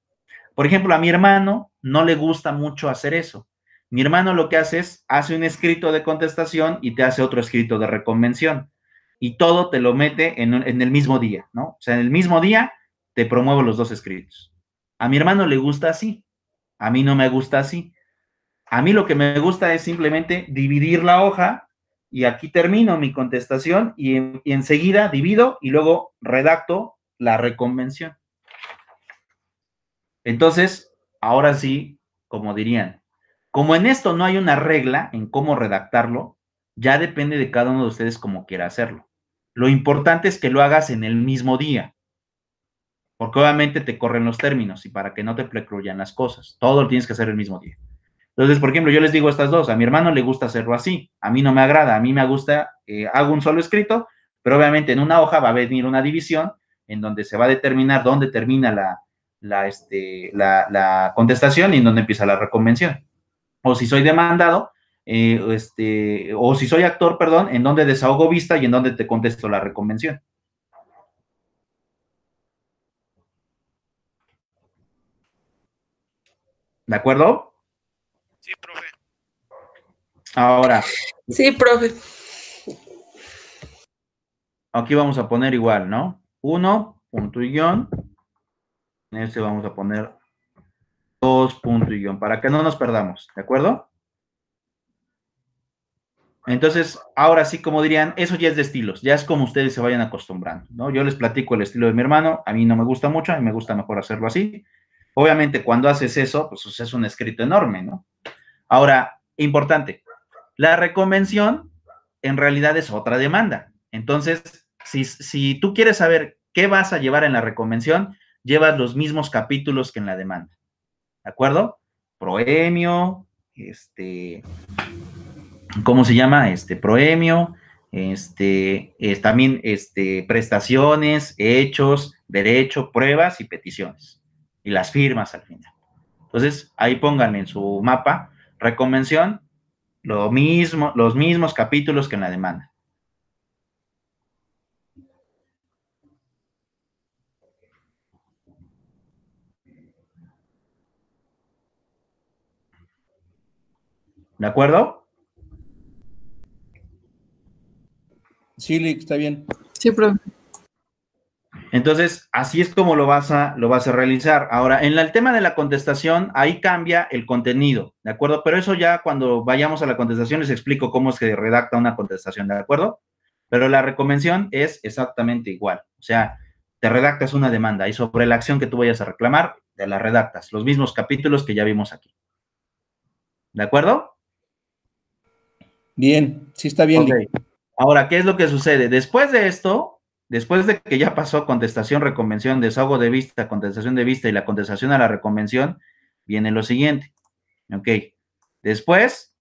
Por ejemplo, a mi hermano no le gusta mucho hacer eso. Mi hermano lo que hace es, hace un escrito de contestación y te hace otro escrito de reconvención. Y todo te lo mete en, en el mismo día, ¿no? O sea, en el mismo día te promuevo los dos escritos. A mi hermano le gusta así. A mí no me gusta así. A mí lo que me gusta es simplemente dividir la hoja y aquí termino mi contestación y, enseguida divido y luego redacto la reconvención. Entonces, ahora sí, como dirían, como en esto no hay una regla en cómo redactarlo, ya depende de cada uno de ustedes cómo quiera hacerlo. Lo importante es que lo hagas en el mismo día porque obviamente te corren los términos y para que no te precluyan las cosas. Todo lo tienes que hacer el mismo día. Entonces, por ejemplo, yo les digo estas dos, a mi hermano le gusta hacerlo así, a mí no me agrada, a mí me gusta, eh, hago un solo escrito, pero obviamente en una hoja va a venir una división en donde se va a determinar dónde termina la, la, este, la, contestación y en dónde empieza la reconvención. O si soy demandado, eh, este, o si soy actor, perdón, en donde desahogo vista y en donde te contesto la reconvención. ¿De acuerdo? Sí, profe. Ahora. Sí, profe. Aquí vamos a poner igual, ¿no? Uno, punto y guion. En este vamos a poner dos, punto y guion, para que no nos perdamos, ¿de acuerdo? Entonces, ahora sí, como dirían, eso ya es de estilos, ya es como ustedes se vayan acostumbrando, ¿no? Yo les platico el estilo de mi hermano, a mí no me gusta mucho, a mí me gusta mejor hacerlo así. Obviamente, cuando haces eso, pues es un escrito enorme, ¿no? Ahora, importante, La reconvención en realidad es otra demanda. Entonces, si, si tú quieres saber qué vas a llevar en la reconvención, llevas los mismos capítulos que en la demanda. ¿De acuerdo? Proemio, este, ¿cómo se llama? Este, proemio, este, también este, prestaciones, hechos, derecho, pruebas y peticiones. Y las firmas al final. Entonces, ahí pongan en su mapa, reconvención, lo mismo, los mismos capítulos que en la demanda. ¿De acuerdo? Sí, Lick, está bien. Sí, profe. Entonces, así es como lo vas a, lo vas a realizar. Ahora, en el tema de la contestación, ahí cambia el contenido, ¿de acuerdo? Pero eso ya cuando vayamos a la contestación les explico cómo es que redacta una contestación, ¿de acuerdo? Pero la reconvención es exactamente igual. O sea, te redactas una demanda y sobre la acción que tú vayas a reclamar, te la redactas. Los mismos capítulos que ya vimos aquí. ¿De acuerdo? Bien, sí está bien. Ahora, ¿qué es lo que sucede? Después de esto, después de que ya pasó contestación, reconvención, desahogo de vista, contestación de vista y la contestación a la reconvención, viene lo siguiente. Ok. Después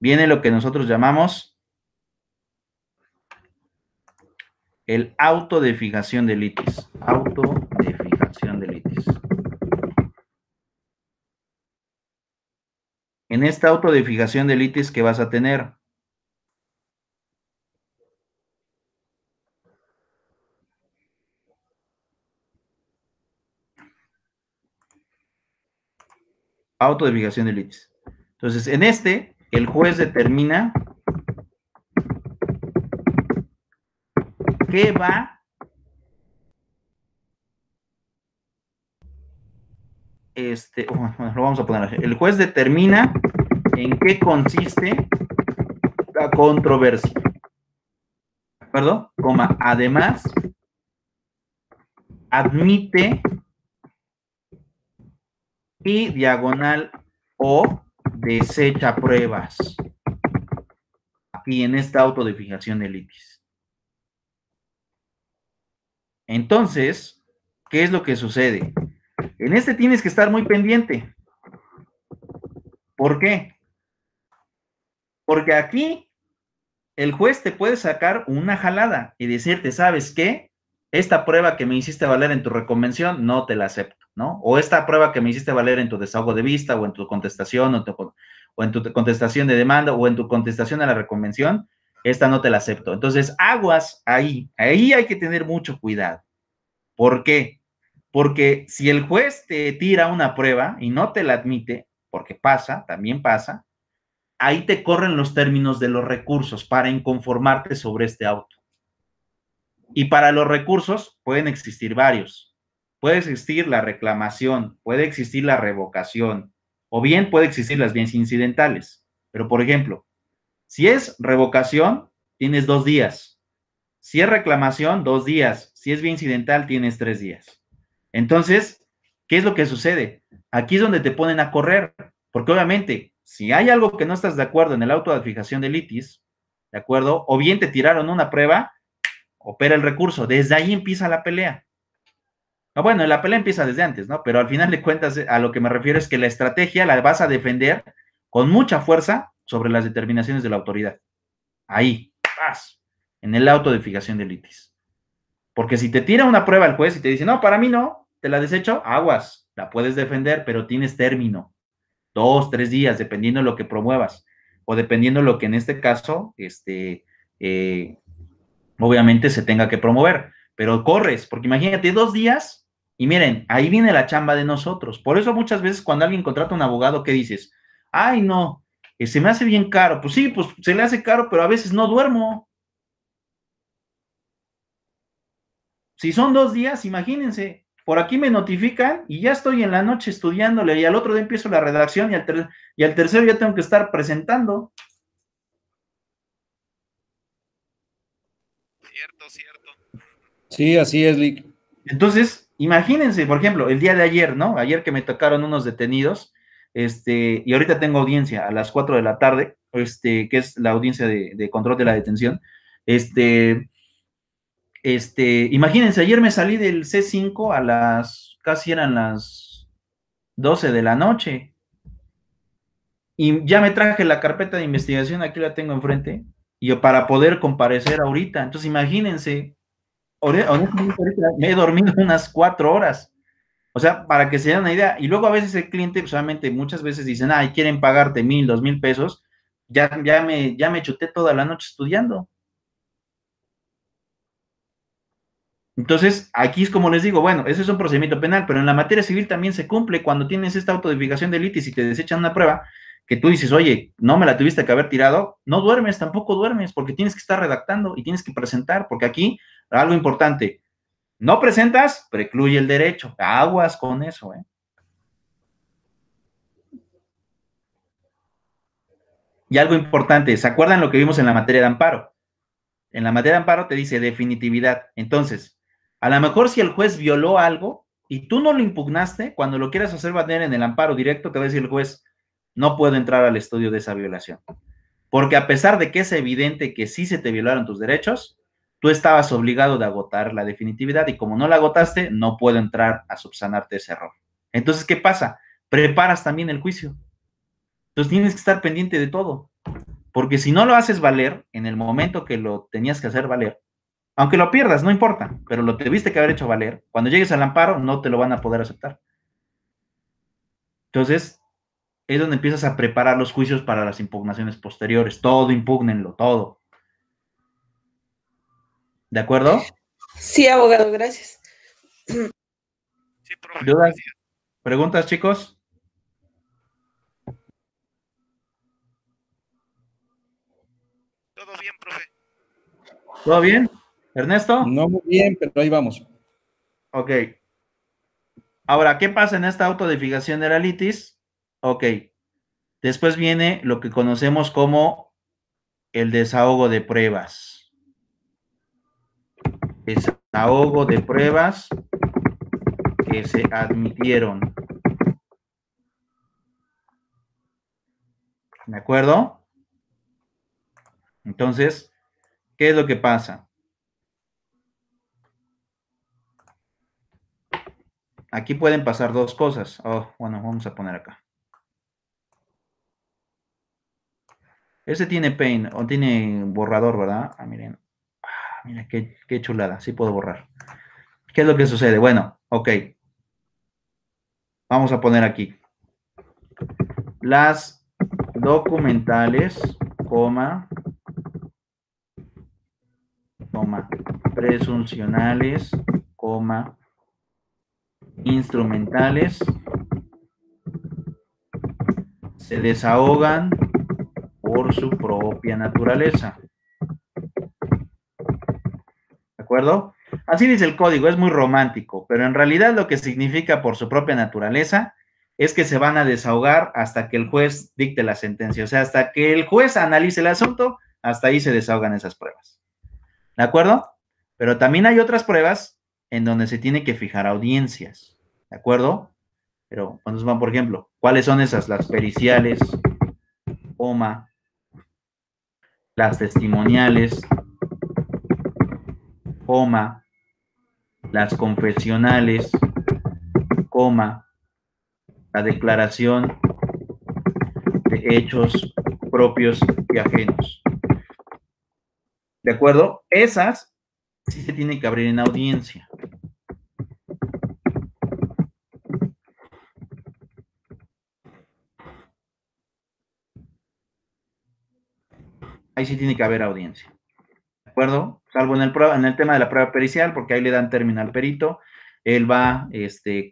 viene lo que nosotros llamamos el auto de fijación de litis. Auto de fijación de litis. En esta autodefijación de litis que vas a tener. Autodefijación de litis. Entonces, en este, el juez determina qué va este, lo vamos a poner El juez determina en qué consiste la controversia. ¿De acuerdo? Coma, además, admite y diagonal o desecha pruebas. Aquí en esta autodefijación de litis. Entonces, ¿qué es lo que sucede? En este tienes que estar muy pendiente. ¿Por qué? Porque aquí el juez te puede sacar una jalada y decirte, ¿sabes qué? Esta prueba que me hiciste valer en tu reconvención, no te la acepto, ¿no? O esta prueba que me hiciste valer en tu desahogo de vista o en tu contestación o, o en tu contestación de demanda o en tu contestación a la reconvención, esta no te la acepto. Entonces, aguas ahí, ahí hay que tener mucho cuidado. ¿Por qué? Porque si el juez te tira una prueba y no te la admite, porque pasa, también pasa, ahí te corren los términos de los recursos para inconformarte sobre este auto. Y para los recursos pueden existir varios. Puede existir la reclamación, puede existir la revocación, o bien puede existir las bienes incidentales. Pero, por ejemplo, si es revocación, tienes dos días. Si es reclamación, dos días. Si es bien incidental, tienes tres días. Entonces, ¿qué es lo que sucede? Aquí es donde te ponen a correr, porque obviamente, si hay algo que no estás de acuerdo en el auto de fijación de litis, ¿de acuerdo? O bien te tiraron una prueba, opera el recurso, desde ahí empieza la pelea. Ah, bueno, la pelea empieza desde antes, ¿no? Pero al final de cuentas, a lo que me refiero es que la estrategia la vas a defender con mucha fuerza sobre las determinaciones de la autoridad. Ahí, paz, en el auto de fijación de litis. Porque si te tira una prueba el juez y te dice, no, para mí no, te la desecho, aguas, la puedes defender, pero tienes término, dos, tres días, dependiendo de lo que promuevas, o dependiendo de lo que en este caso, este, eh, obviamente se tenga que promover, pero corres, porque imagínate dos días y miren, ahí viene la chamba de nosotros. Por eso muchas veces cuando alguien contrata un abogado, ¿qué dices? Ay, no, eh, se me hace bien caro. Pues sí, pues se le hace caro, pero a veces no duermo. Si son dos días, imagínense, por aquí me notifican y ya estoy en la noche estudiándole y al otro día empiezo la redacción y al, y al tercero ya tengo que estar presentando. Cierto, cierto. Sí, así es, Lick. Entonces, imagínense, por ejemplo, el día de ayer, ¿no? Ayer que me tocaron unos detenidos, este, y ahorita tengo audiencia a las 4 de la tarde, este, que es la audiencia de, control de la detención. Este, este, imagínense, ayer me salí del C5 a las, casi eran las 12 de la noche. Y ya me traje la carpeta de investigación, aquí la tengo enfrente, y para poder comparecer ahorita. Entonces, imagínense, me he dormido (laughs) unas cuatro horas. O sea, para que se den una idea. Y luego a veces el cliente, solamente muchas veces dicen, ay, quieren pagarte mil, dos mil pesos. Ya, ya, me, ya me chuté toda la noche estudiando. Entonces, aquí es como les digo, bueno, ese es un procedimiento penal, pero en la materia civil también se cumple cuando tienes esta autodificación de litis y te desechan una prueba que tú dices, oye, no me la tuviste que haber tirado, no duermes, tampoco duermes, porque tienes que estar redactando y tienes que presentar, porque aquí, algo importante, no presentas, precluye el derecho, aguas con eso, ¿eh? Y algo importante, ¿se acuerdan lo que vimos en la materia de amparo? En la materia de amparo te dice definitividad. Entonces, a lo mejor si el juez violó algo y tú no lo impugnaste, cuando lo quieras hacer valer en el amparo directo, te va a decir el juez, no puedo entrar al estudio de esa violación. Porque a pesar de que es evidente que sí se te violaron tus derechos, tú estabas obligado de agotar la definitividad y como no la agotaste, no puedo entrar a subsanarte ese error. Entonces, ¿qué pasa? Preparas también el juicio. Entonces tienes que estar pendiente de todo. Porque si no lo haces valer en el momento que lo tenías que hacer valer, aunque lo pierdas, no importa, pero lo tuviste que haber hecho valer, cuando llegues al amparo no te lo van a poder aceptar. Entonces, es donde empiezas a preparar los juicios para las impugnaciones posteriores. Todo impugnenlo, todo. ¿De acuerdo? Sí, abogado, gracias. Sí, profe, ¿Preguntas, chicos? Todo bien, profe. ¿Todo bien? ¿Ernesto? No muy bien, pero ahí vamos. Ok. Ahora, ¿qué pasa en esta autodificación de la litis? Ok. Después viene lo que conocemos como el desahogo de pruebas. Desahogo de pruebas que se admitieron. ¿De acuerdo? Entonces, ¿qué es lo que pasa? Aquí pueden pasar dos cosas. Oh, bueno, vamos a poner acá. Ese tiene paint o tiene borrador, ¿verdad? Ah, miren. Ah, mira, qué, qué chulada. Sí puedo borrar. ¿Qué es lo que sucede? Bueno, ok. Vamos a poner aquí. Las documentales, coma, coma, presuncionales, coma, instrumentales, se desahogan por su propia naturaleza. ¿De acuerdo? Así dice el código, es muy romántico, pero en realidad lo que significa por su propia naturaleza es que se van a desahogar hasta que el juez dicte la sentencia. O sea, hasta que el juez analice el asunto, hasta ahí se desahogan esas pruebas. ¿De acuerdo? Pero también hay otras pruebas en donde se tiene que fijar audiencias. ¿De acuerdo? Pero, cuando van, por ejemplo, ¿cuáles son esas? Las periciales, coma, las testimoniales, coma, las confesionales, coma, la declaración de hechos propios y ajenos. ¿De acuerdo? Esas sí se tienen que abrir en audiencia. Ahí sí tiene que haber audiencia. ¿De acuerdo? Salvo en el, tema de la prueba pericial, porque ahí le dan término al perito, él va, este,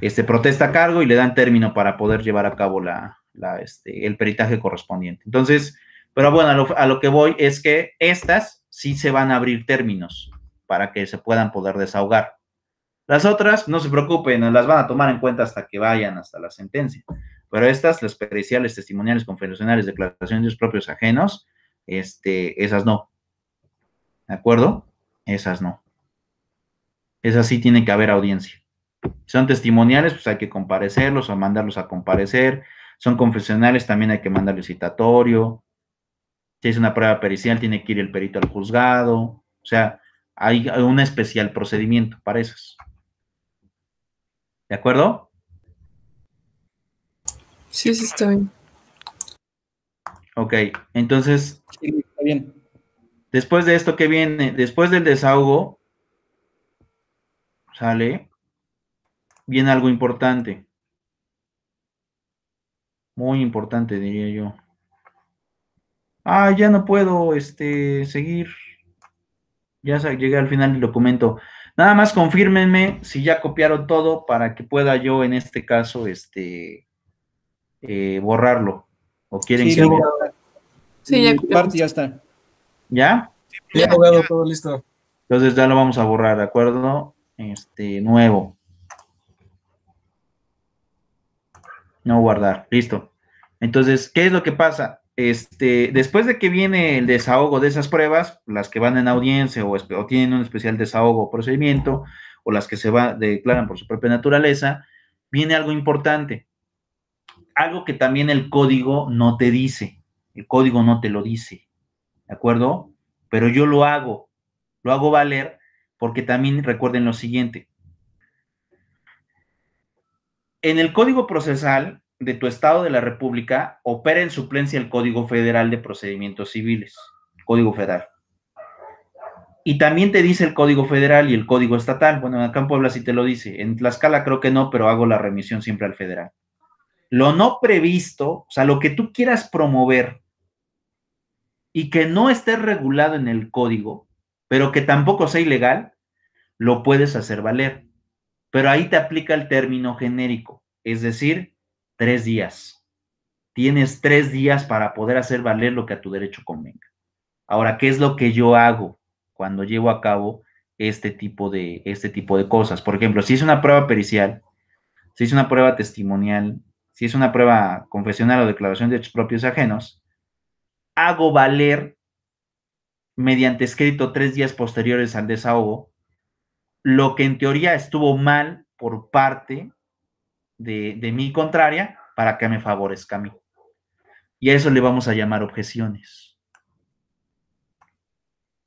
este, protesta a cargo y le dan término para poder llevar a cabo la, este, el peritaje correspondiente. Entonces, pero bueno, a lo, que voy es que estas sí se van a abrir términos para que se puedan poder desahogar. Las otras, no se preocupen, las van a tomar en cuenta hasta que vayan hasta la sentencia. Pero estas, las periciales, testimoniales, confesionales, declaraciones de propios ajenos, este, esas no. ¿De acuerdo? Esas no. Esas sí tiene que haber audiencia. Son testimoniales, pues hay que comparecerlos o mandarlos a comparecer, son confesionales, también hay que mandarle citatorio. Si es una prueba pericial, tiene que ir el perito al juzgado. O sea, hay un especial procedimiento para esas. ¿De acuerdo? Sí, sí, está bien. Ok, entonces. Sí, está bien. Después de esto, ¿qué viene? Después del desahogo, sale, viene algo importante. Muy importante, diría yo. Ah, ya no puedo este, seguir. Ya llegué al final del documento. Nada más confírmenme si ya copiaron todo para que pueda yo, en este caso, este, eh, borrarlo. ¿O quieren sí, que... Sí, ya, parte ya está. ¿Ya? Ya, abogado, todo listo. Entonces ya lo vamos a borrar, ¿de acuerdo? Este, nuevo. No guardar, listo. Entonces, ¿qué es lo que pasa? Este, después de que viene el desahogo de esas pruebas, las que van en audiencia o, o tienen un especial desahogo o procedimiento, o las que se va, declaran por su propia naturaleza, viene algo importante. Algo que también el código no te dice. El código no te lo dice. ¿De acuerdo? Pero yo lo hago. Lo hago valer porque también recuerden lo siguiente. En el Código Procesal de tu Estado de la República opera en suplencia el Código Federal de Procedimientos Civiles, Código Federal. Y también te dice el Código Federal y el Código Estatal. Bueno, acá en Puebla sí te lo dice. En Tlaxcala creo que no, pero hago la remisión siempre al federal. Lo no previsto, o sea, lo que tú quieras promover y que no esté regulado en el código, pero que tampoco sea ilegal, lo puedes hacer valer. Pero ahí te aplica el término genérico, es decir, tres días. Tienes tres días para poder hacer valer lo que a tu derecho convenga. Ahora, ¿qué es lo que yo hago cuando llevo a cabo este tipo de, este tipo de cosas? Por ejemplo, si es una prueba pericial, si es una prueba testimonial, si es una prueba confesional o declaración de hechos propios ajenos, hago valer mediante escrito tres días posteriores al desahogo lo que en teoría estuvo mal por parte de, de mi contraria para que me favorezca a mí. Y a eso le vamos a llamar objeciones.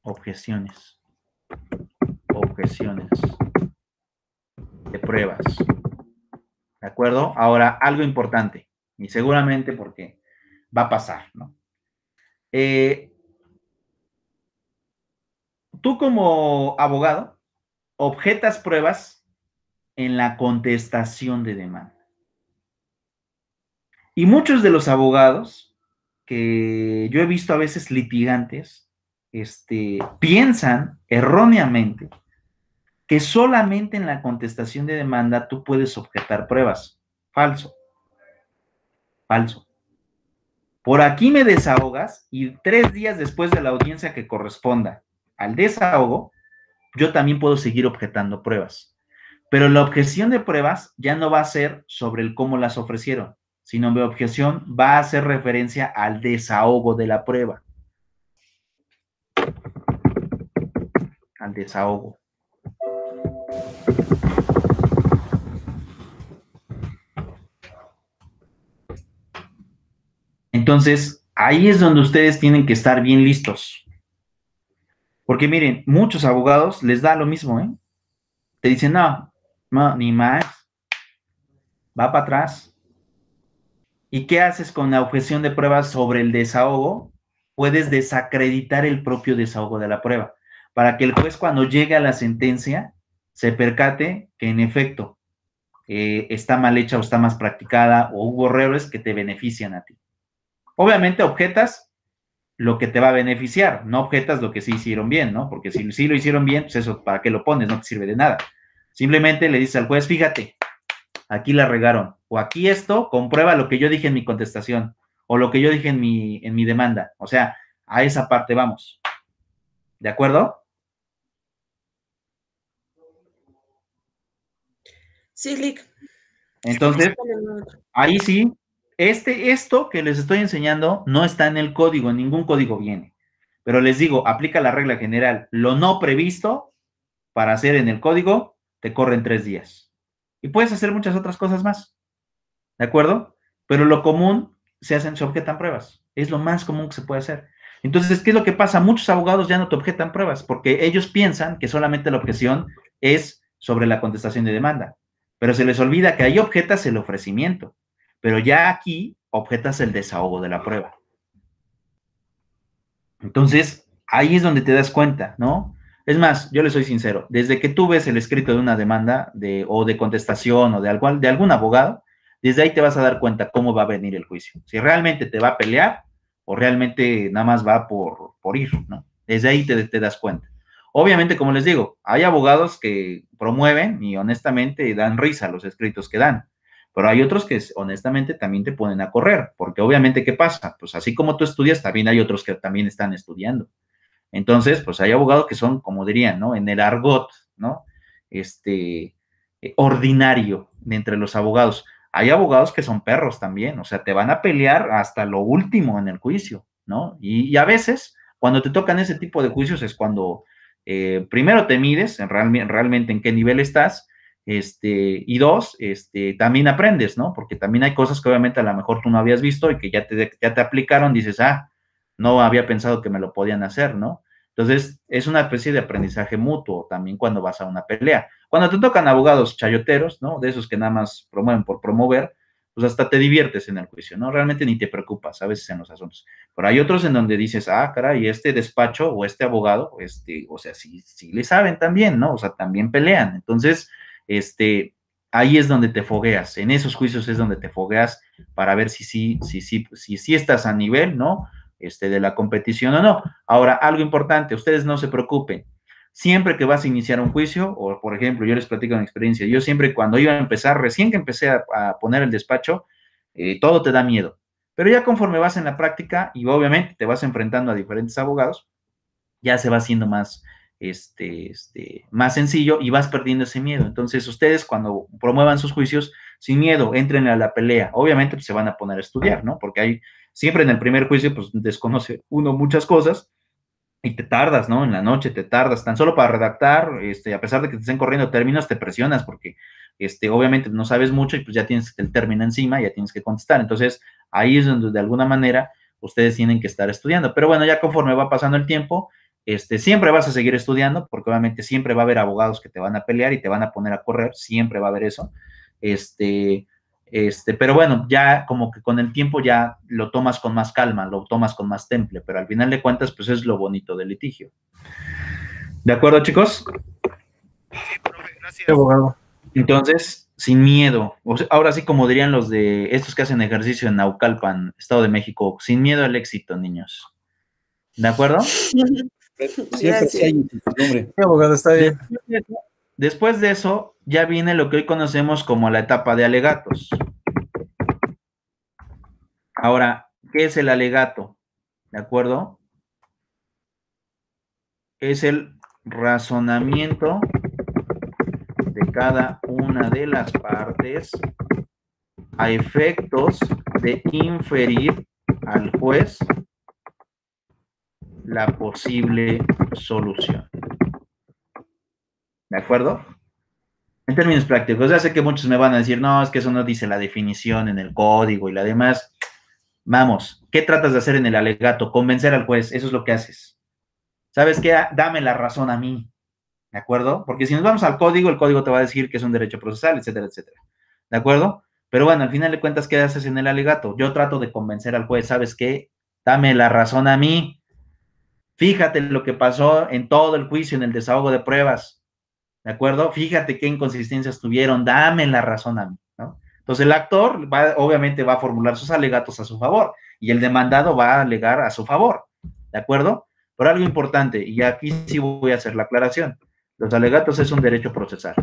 Objeciones. Objeciones de pruebas. ¿De acuerdo? Ahora, algo importante, y seguramente porque va a pasar, ¿no? Eh, tú como abogado objetas pruebas en la contestación de demanda. Y muchos de los abogados que yo he visto a veces litigantes, este, piensan erróneamente que solamente en la contestación de demanda tú puedes objetar pruebas. Falso. Falso. Por aquí me desahogas y tres días después de la audiencia que corresponda al desahogo, yo también puedo seguir objetando pruebas. Pero la objeción de pruebas ya no va a ser sobre el cómo las ofrecieron, sino mi objeción va a hacer referencia al desahogo de la prueba. Al desahogo. Entonces, ahí es donde ustedes tienen que estar bien listos. Porque miren, muchos abogados les da lo mismo, ¿eh? Te dicen, no, no, ni más. Va para atrás. ¿Y qué haces con la objeción de pruebas sobre el desahogo? Puedes desacreditar el propio desahogo de la prueba, para que el juez cuando llegue a la sentencia se percate que en efecto eh, está mal hecha o está más practicada o hubo errores que te benefician a ti. Obviamente objetas lo que te va a beneficiar, no objetas lo que sí hicieron bien, ¿no? Porque si sí lo hicieron bien, pues eso, ¿para qué lo pones? No te sirve de nada. Simplemente le dices al juez, fíjate, aquí la regaron, o aquí esto comprueba lo que yo dije en mi contestación, o lo que yo dije en mi, en mi demanda. O sea, a esa parte vamos. ¿De acuerdo? Sí, Lick. Entonces, ahí sí, este, esto que les estoy enseñando no está en el código, en ningún código viene. Pero les digo, aplica la regla general. Lo no previsto para hacer en el código te corren tres días. Y puedes hacer muchas otras cosas más. ¿De acuerdo? pero lo común se hacen, se objetan pruebas. Es lo más común que se puede hacer. Entonces, ¿qué es lo que pasa? Muchos abogados ya no te objetan pruebas porque ellos piensan que solamente la objeción es sobre la contestación de demanda, pero se les olvida que ahí objetas el ofrecimiento, pero ya aquí objetas el desahogo de la prueba. Entonces, ahí es donde te das cuenta, ¿no? Es más, yo le soy sincero, desde que tú ves el escrito de una demanda de, o de contestación o de, de algún abogado, desde ahí te vas a dar cuenta cómo va a venir el juicio. Si realmente te va a pelear o realmente nada más va por, por ir, ¿no? Desde ahí te, te das cuenta. Obviamente, como les digo, hay abogados que promueven y honestamente dan risa los escritos que dan, pero hay otros que honestamente también te ponen a correr, porque obviamente, ¿qué pasa? Pues así como tú estudias, también hay otros que también están estudiando. Entonces, pues hay abogados que son, como dirían, ¿no? En el argot, ¿no? Este, eh, ordinario entre los abogados. Hay abogados que son perros también, o sea, te van a pelear hasta lo último en el juicio, ¿no? Y, a veces, cuando te tocan ese tipo de juicios es cuando eh, primero te mides en realmente en qué nivel estás, este, y dos, este, también aprendes, ¿no? Porque también hay cosas que obviamente a lo mejor tú no habías visto y que ya te, ya te aplicaron, dices, ah, no había pensado que me lo podían hacer, ¿no? Entonces, es una especie de aprendizaje mutuo también cuando vas a una pelea. Cuando te tocan abogados chayoteros, ¿no? De esos que nada más promueven por promover, pues hasta te diviertes en el juicio, ¿no? Realmente ni te preocupas a veces en los asuntos. Pero hay otros en donde dices, ah, caray, este despacho o este abogado, este, o sea, sí, sí le saben también, ¿no? O sea, también pelean. Entonces, este, ahí es donde te fogueas. En esos juicios es donde te fogueas para ver si sí, si, sí, si, si estás a nivel, ¿no? este, de la competición o no. Ahora, algo importante, ustedes no se preocupen. Siempre que vas a iniciar un juicio, o por ejemplo, yo les platico una experiencia, yo siempre cuando iba a empezar, recién que empecé a, poner el despacho, eh, todo te da miedo. Pero ya conforme vas en la práctica y obviamente te vas enfrentando a diferentes abogados, ya se va haciendo más, este, este, más sencillo y vas perdiendo ese miedo. Entonces, ustedes cuando promuevan sus juicios, sin miedo, entren a la pelea. Obviamente pues, se van a poner a estudiar, ¿no? Porque hay siempre en el primer juicio, pues desconoce uno muchas cosas y te tardas, ¿no? En la noche te tardas, tan solo para redactar, este, a pesar de que te estén corriendo términos, te presionas porque, este, obviamente no sabes mucho y pues ya tienes el término encima, ya tienes que contestar. Entonces, ahí es donde de alguna manera ustedes tienen que estar estudiando. Pero bueno, ya conforme va pasando el tiempo, este, siempre vas a seguir estudiando, porque obviamente siempre va a haber abogados que te van a pelear y te van a poner a correr, siempre va a haber eso. Este, este, pero bueno, ya como que con el tiempo ya lo tomas con más calma, lo tomas con más temple, pero al final de cuentas, pues es lo bonito del litigio. ¿De acuerdo, chicos? Sí, profe, gracias. Entonces, sin miedo, ahora sí como dirían los de estos que hacen ejercicio en Naucalpan, Estado de México, sin miedo al éxito, niños. ¿De acuerdo? (laughs) Siempre sí, abogado, está bien. Después de eso, ya viene lo que hoy conocemos como la etapa de alegatos. Ahora, ¿qué es el alegato? ¿De acuerdo? Es el razonamiento de cada una de las partes a efectos de inferir al juez la posible solución. ¿De acuerdo? En términos prácticos, ya sé que muchos me van a decir, no, es que eso no dice la definición en el código y la demás. Vamos, ¿qué tratas de hacer en el alegato? Convencer al juez, eso es lo que haces. ¿Sabes qué? Dame la razón a mí, ¿de acuerdo? Porque si nos vamos al código, el código te va a decir que es un derecho procesal, etcétera, etcétera. ¿De acuerdo? Pero bueno, al final de cuentas, ¿qué haces en el alegato? Yo trato de convencer al juez, ¿sabes qué? Dame la razón a mí. Fíjate lo que pasó en todo el juicio, en el desahogo de pruebas. ¿De acuerdo? Fíjate qué inconsistencias tuvieron, dame la razón a mí. Entonces el actor va, obviamente va a formular sus alegatos a su favor y el demandado va a alegar a su favor, ¿de acuerdo? Pero algo importante, y aquí sí voy a hacer la aclaración, los alegatos es un derecho procesal.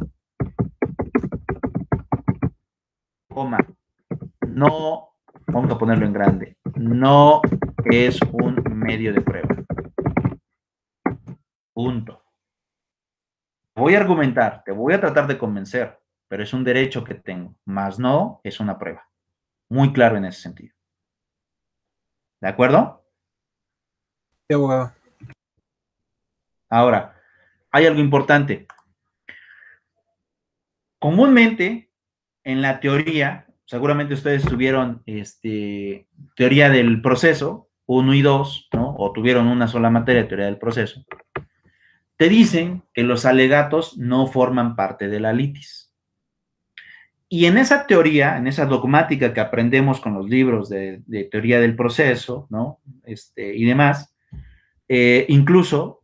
Coma, no, vamos a ponerlo en grande, no es un medio de prueba. Punto voy a argumentar, te voy a tratar de convencer, pero es un derecho que tengo, más no es una prueba. Muy claro en ese sentido. ¿De acuerdo? Sí, abogado. Ahora, hay algo importante. Comúnmente, en la teoría, seguramente ustedes tuvieron este, teoría del proceso, uno y dos, ¿no? O tuvieron una sola materia de teoría del proceso. Te dicen que los alegatos no forman parte de la litis. Y en esa teoría, en esa dogmática que aprendemos con los libros de, teoría del proceso, ¿no? Este, y demás, eh, incluso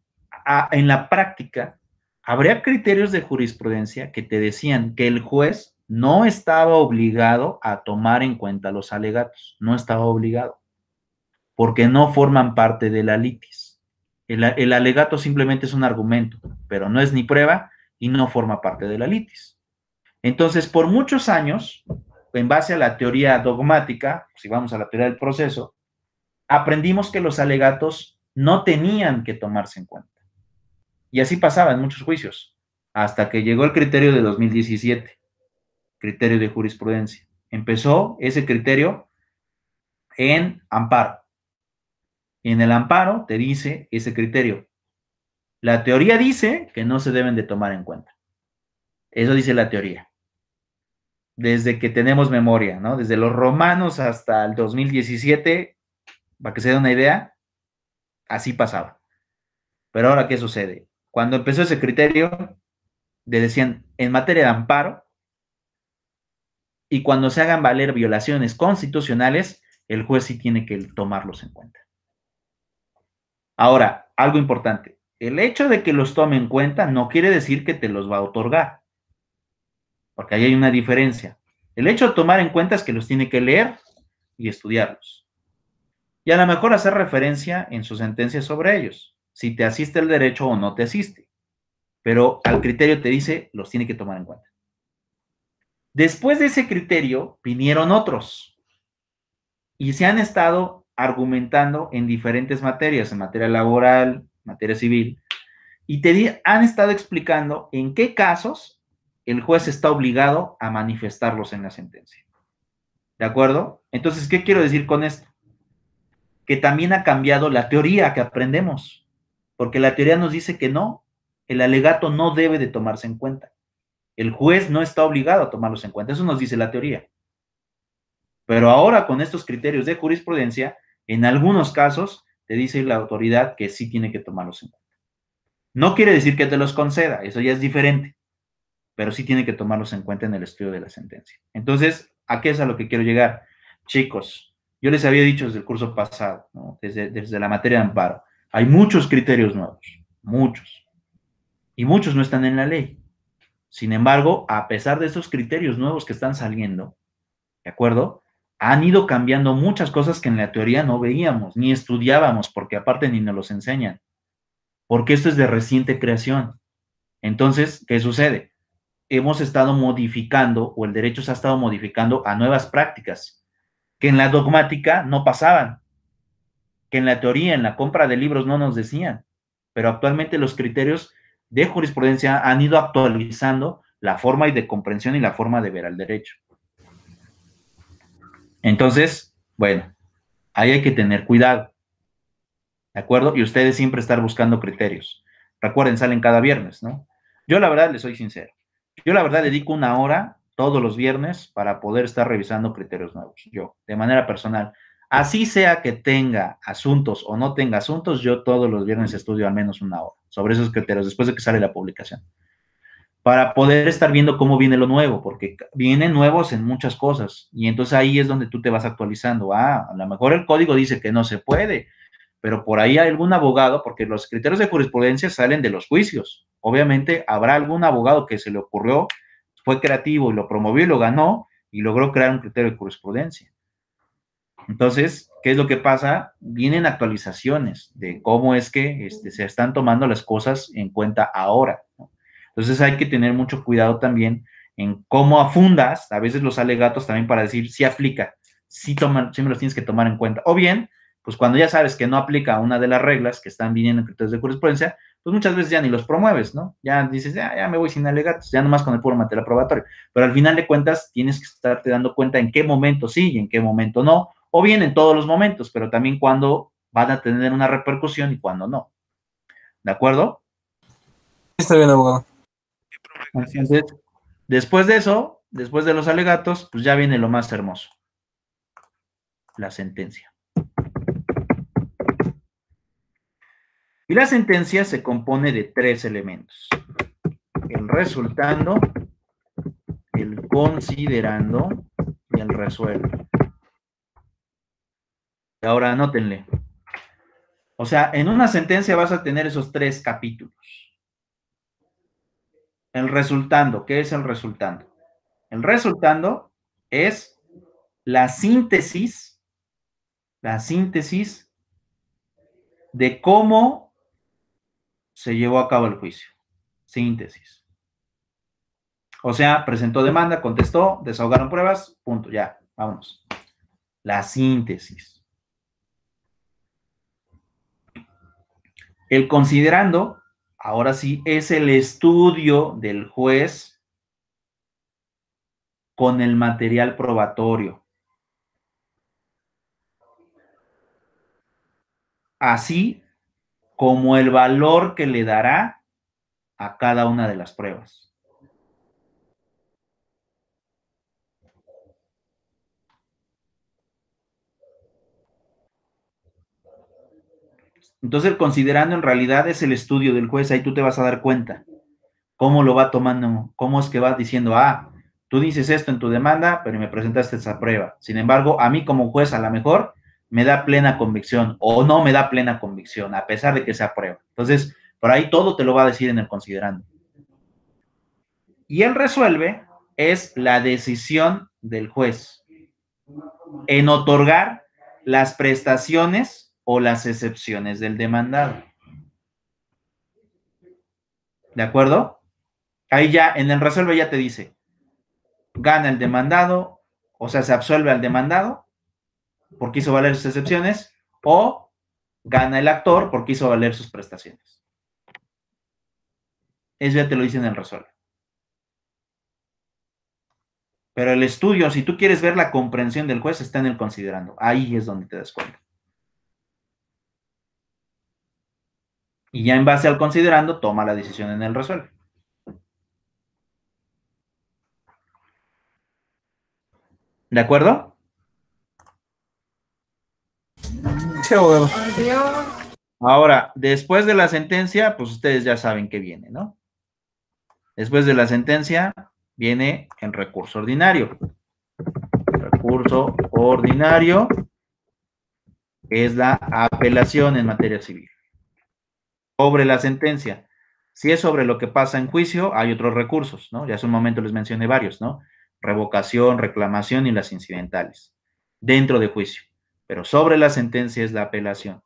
en la práctica, habría criterios de jurisprudencia que te decían que el juez no estaba obligado a tomar en cuenta los alegatos, no estaba obligado, porque no forman parte de la litis. El, alegato simplemente es un argumento, pero no es ni prueba y no forma parte de la litis. Entonces, por muchos años, en base a la teoría dogmática, si vamos a la teoría del proceso, aprendimos que los alegatos no tenían que tomarse en cuenta. Y así pasaba en muchos juicios, hasta que llegó el criterio de 2017, criterio de jurisprudencia. Empezó ese criterio en amparo. En el amparo te dice ese criterio. La teoría dice que no se deben de tomar en cuenta. Eso dice la teoría desde que tenemos memoria, ¿no? Desde los romanos hasta el 2017, para que se dé una idea, así pasaba. Pero ahora, ¿qué sucede? Cuando empezó ese criterio, le decían, en materia de amparo, y cuando se hagan valer violaciones constitucionales, el juez sí tiene que tomarlos en cuenta. Ahora, algo importante, el hecho de que los tome en cuenta no quiere decir que te los va a otorgar porque ahí hay una diferencia. El hecho de tomar en cuenta es que los tiene que leer y estudiarlos. Y a lo mejor hacer referencia en su sentencia sobre ellos, si te asiste el derecho o no te asiste. Pero al criterio te dice, los tiene que tomar en cuenta. Después de ese criterio vinieron otros y se han estado argumentando en diferentes materias, en materia laboral, materia civil, y te han estado explicando en qué casos el juez está obligado a manifestarlos en la sentencia. ¿De acuerdo? Entonces, ¿qué quiero decir con esto? Que también ha cambiado la teoría que aprendemos, porque la teoría nos dice que no, el alegato no debe de tomarse en cuenta. El juez no está obligado a tomarlos en cuenta, eso nos dice la teoría. Pero ahora con estos criterios de jurisprudencia, en algunos casos te dice la autoridad que sí tiene que tomarlos en cuenta. No quiere decir que te los conceda, eso ya es diferente pero sí tiene que tomarlos en cuenta en el estudio de la sentencia. Entonces, ¿a qué es a lo que quiero llegar? Chicos, yo les había dicho desde el curso pasado, desde, desde la materia de amparo, hay muchos criterios nuevos, muchos, y muchos no están en la ley. Sin embargo, a pesar de esos criterios nuevos que están saliendo, ¿de acuerdo? Han ido cambiando muchas cosas que en la teoría no veíamos, ni estudiábamos, porque aparte ni nos los enseñan, porque esto es de reciente creación. Entonces, ¿qué sucede? hemos estado modificando o el derecho se ha estado modificando a nuevas prácticas que en la dogmática no pasaban, que en la teoría, en la compra de libros no nos decían, pero actualmente los criterios de jurisprudencia han ido actualizando la forma de comprensión y la forma de ver al derecho. Entonces, bueno, ahí hay que tener cuidado, ¿de acuerdo? Y ustedes siempre estar buscando criterios. Recuerden, salen cada viernes, ¿no? Yo la verdad les soy sincero. Yo la verdad dedico una hora todos los viernes para poder estar revisando criterios nuevos, yo, de manera personal. Así sea que tenga asuntos o no tenga asuntos, yo todos los viernes estudio al menos una hora sobre esos criterios después de que sale la publicación. Para poder estar viendo cómo viene lo nuevo, porque vienen nuevos en muchas cosas. Y entonces ahí es donde tú te vas actualizando. Ah, a lo mejor el código dice que no se puede, pero por ahí hay algún abogado, porque los criterios de jurisprudencia salen de los juicios. Obviamente habrá algún abogado que se le ocurrió, fue creativo y lo promovió y lo ganó y logró crear un criterio de jurisprudencia. Entonces, ¿qué es lo que pasa? Vienen actualizaciones de cómo es que este, se están tomando las cosas en cuenta ahora. Entonces hay que tener mucho cuidado también en cómo afundas a veces los alegatos también para decir si aplica, si, toman, si me los tienes que tomar en cuenta. O bien, pues cuando ya sabes que no aplica una de las reglas que están viniendo en criterios de jurisprudencia, pues muchas veces ya ni los promueves, ¿no? Ya dices, ya, ya me voy sin alegatos, ya nomás con el puro material probatorio. Pero al final de cuentas tienes que estarte dando cuenta en qué momento sí y en qué momento no, o bien en todos los momentos, pero también cuando van a tener una repercusión y cuando no. ¿De acuerdo? Está bien, abogado. Entonces, después de eso, después de los alegatos, pues ya viene lo más hermoso, la sentencia. Y la sentencia se compone de tres elementos. El resultando, el considerando y el resuelve. Ahora anótenle. O sea, en una sentencia vas a tener esos tres capítulos. El resultando, ¿qué es el resultando? El resultando es la síntesis, la síntesis de cómo se llevó a cabo el juicio. Síntesis. O sea, presentó demanda, contestó, desahogaron pruebas, punto, ya, vámonos. La síntesis. El considerando, ahora sí, es el estudio del juez con el material probatorio. Así como el valor que le dará a cada una de las pruebas. Entonces, considerando en realidad es el estudio del juez, ahí tú te vas a dar cuenta cómo lo va tomando, cómo es que va diciendo, ah, tú dices esto en tu demanda, pero me presentaste esa prueba. Sin embargo, a mí como juez a lo mejor me da plena convicción o no me da plena convicción, a pesar de que sea prueba. Entonces, por ahí todo te lo va a decir en el considerando. Y él resuelve es la decisión del juez en otorgar las prestaciones o las excepciones del demandado. ¿De acuerdo? Ahí ya, en el resuelve ya te dice, gana el demandado, o sea, se absuelve al demandado porque hizo valer sus excepciones, o gana el actor porque hizo valer sus prestaciones. Eso ya te lo dice en el resuelve. Pero el estudio, si tú quieres ver la comprensión del juez, está en el considerando. Ahí es donde te das cuenta. Y ya en base al considerando toma la decisión en el resuelve. ¿De acuerdo? Sí, abogado. Ahora, después de la sentencia, pues ustedes ya saben que viene, ¿no? Después de la sentencia viene el recurso ordinario. Recurso ordinario es la apelación en materia civil sobre la sentencia. Si es sobre lo que pasa en juicio, hay otros recursos, ¿no? Ya hace un momento les mencioné varios, ¿no? Revocación, reclamación y las incidentales, dentro de juicio. Pero sobre la sentencia es la apelación.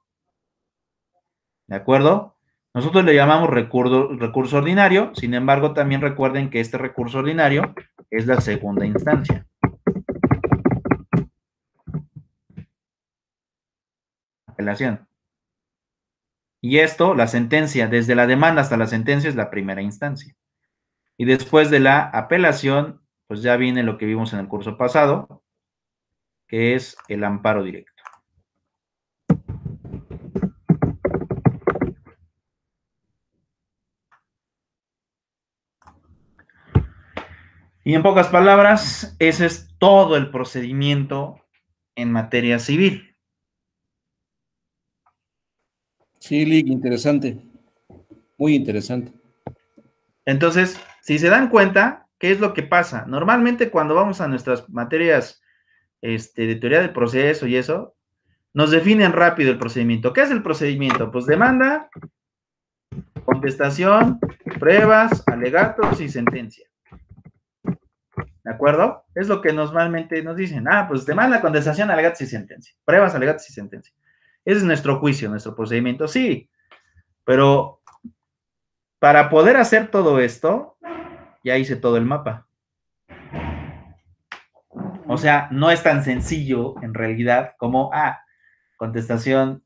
¿De acuerdo? Nosotros le llamamos recurso, recurso ordinario, sin embargo, también recuerden que este recurso ordinario es la segunda instancia. Apelación. Y esto, la sentencia, desde la demanda hasta la sentencia es la primera instancia. Y después de la apelación, pues ya viene lo que vimos en el curso pasado, que es el amparo directo. Y en pocas palabras, ese es todo el procedimiento en materia civil. Sí, Lick, interesante. Muy interesante. Entonces, si se dan cuenta, ¿qué es lo que pasa? Normalmente cuando vamos a nuestras materias este, de teoría del proceso y eso, nos definen rápido el procedimiento. ¿Qué es el procedimiento? Pues demanda, contestación, pruebas, alegatos y sentencia. ¿De acuerdo? Es lo que normalmente nos dicen. Ah, pues demanda, contestación, alegatos y sentencia. Pruebas, alegatos y sentencia. Ese es nuestro juicio, nuestro procedimiento, sí. Pero para poder hacer todo esto, ya hice todo el mapa. O sea, no es tan sencillo en realidad como, ah, contestación,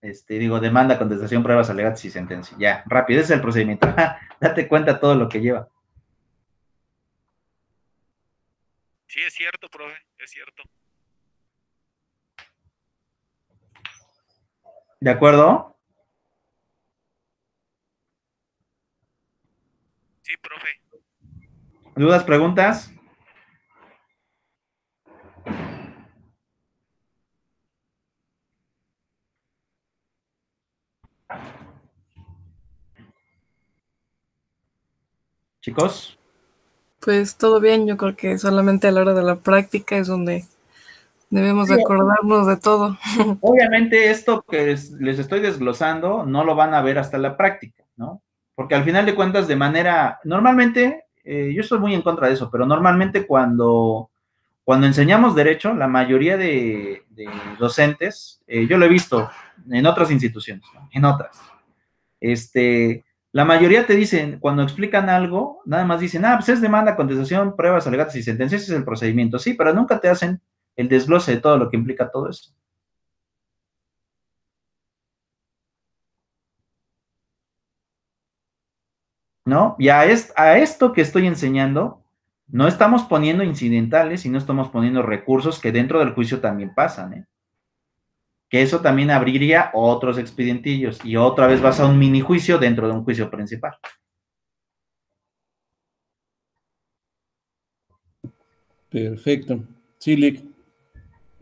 este, digo, demanda, contestación, pruebas, alegatos y sentencia. Ya, rápido, ese es el procedimiento. (laughs) Date cuenta todo lo que lleva. Sí, es cierto, profe, es cierto. ¿De acuerdo? Sí, profe. ¿Dudas, preguntas? Chicos. Pues todo bien, yo creo que solamente a la hora de la práctica es donde debemos acordarnos de todo. (laughs) Obviamente esto que les estoy desglosando no lo van a ver hasta la práctica, ¿no? Porque al final de cuentas, de manera, normalmente, eh, yo estoy muy en contra de eso, pero normalmente cuando, cuando enseñamos derecho, la mayoría de, docentes, eh, yo lo he visto en otras instituciones, en otras, este, la mayoría te dicen, cuando explican algo, nada más dicen, ah, pues es demanda, contestación, pruebas, alegatos y sentencias, ese es el procedimiento. Sí, pero nunca te hacen el desglose de todo lo que implica todo eso. ¿No? Y a, a esto que estoy enseñando, no estamos poniendo incidentales y no estamos poniendo recursos que dentro del juicio también pasan, ¿eh? que eso también abriría otros expedientillos y otra vez vas a un mini juicio dentro de un juicio principal. Perfecto. Sí, Lick.